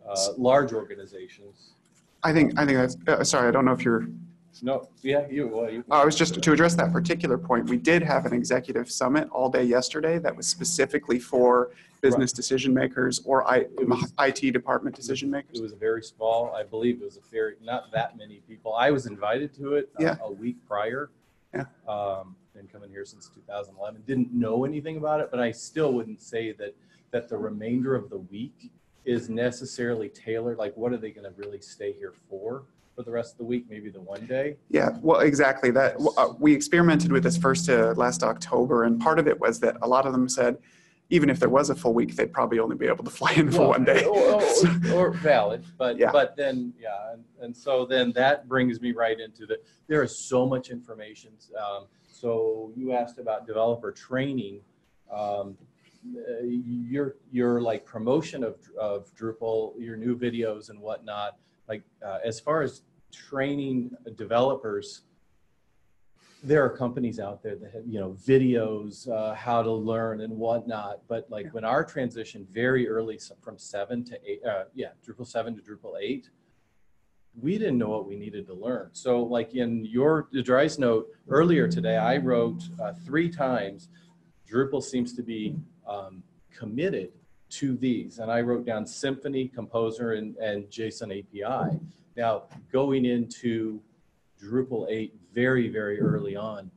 uh, large organizations? I think, I think that's, uh, sorry, I don't know if you're No, yeah, you, well, you. I was just to address that particular point. We did have an executive summit all day yesterday that was specifically for business decision makers or I, IT department decision makers. It was very small. I believe it was a very, not that many people. I was invited to it uh, Yeah. a week prior. Yeah. Um, been coming here since 2011. Didn't know anything about it, but I still wouldn't say that that the remainder of the week is necessarily tailored. Like, what are they going to really stay here for for the rest of the week? Maybe the one day. Yeah, well, exactly. That uh, we experimented with this first uh, last October, and part of it was that a lot of them said, even if there was a full week, they'd probably only be able to fly in for Well, one day. Or, or, [LAUGHS] or valid, but Yeah. but then yeah, and, and so then that brings me right into the there is so much information. Um, so you asked about developer training. Um, your your like promotion of of Drupal, your new videos and whatnot. Like uh, as far as training developers, there are companies out there that have you know videos uh, how to learn and whatnot but like when our transition very early so from seven to eight uh, yeah drupal 7 to drupal 8 we didn't know what we needed to learn so like in your Driesnote earlier today i wrote uh, three times drupal seems to be um, committed to these and i wrote down Symfony composer and, and json api now going into Drupal 8 very, very early on,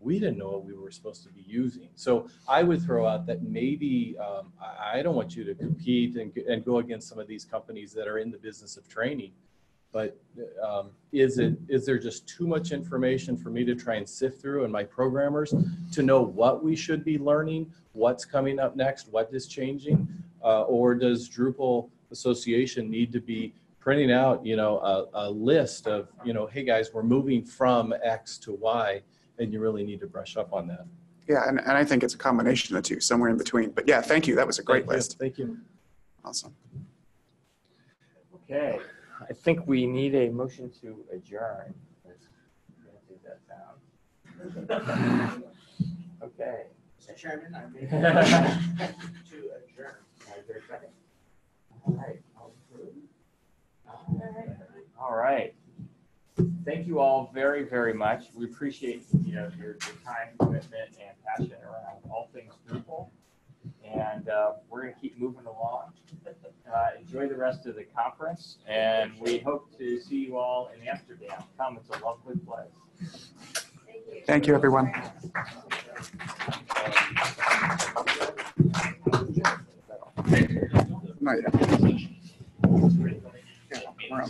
we didn't know what we were supposed to be using. So I would throw out that maybe um, I, I don't want you to compete and, and go against some of these companies that are in the business of training. But um, is it is there just too much information for me to try and sift through and my programmers to know what we should be learning, what's coming up next, what is changing, uh, or does Drupal Association need to be printing out, you know, a, a list of, you know, hey guys, we're moving from X to Y, and you really need to brush up on that. Yeah, and, and I think it's a combination of the two, somewhere in between. But yeah, thank you. That was a great Thank you. list. Thank you. Awesome. Okay, I think we need a motion to adjourn. Does that sound? [LAUGHS] Okay. Mr. Chairman, I make a [LAUGHS] motion to adjourn. right, there a second? All right, I'll approve. All right. Thank you all very, very much. We appreciate, you know, your, your time, commitment, and passion around all things Drupal. And uh, we're going to keep moving along. Uh, enjoy the rest of the conference, and we hope to see you all in Amsterdam. Come, it's a lovely place. Thank you, everyone. Yeah, corner.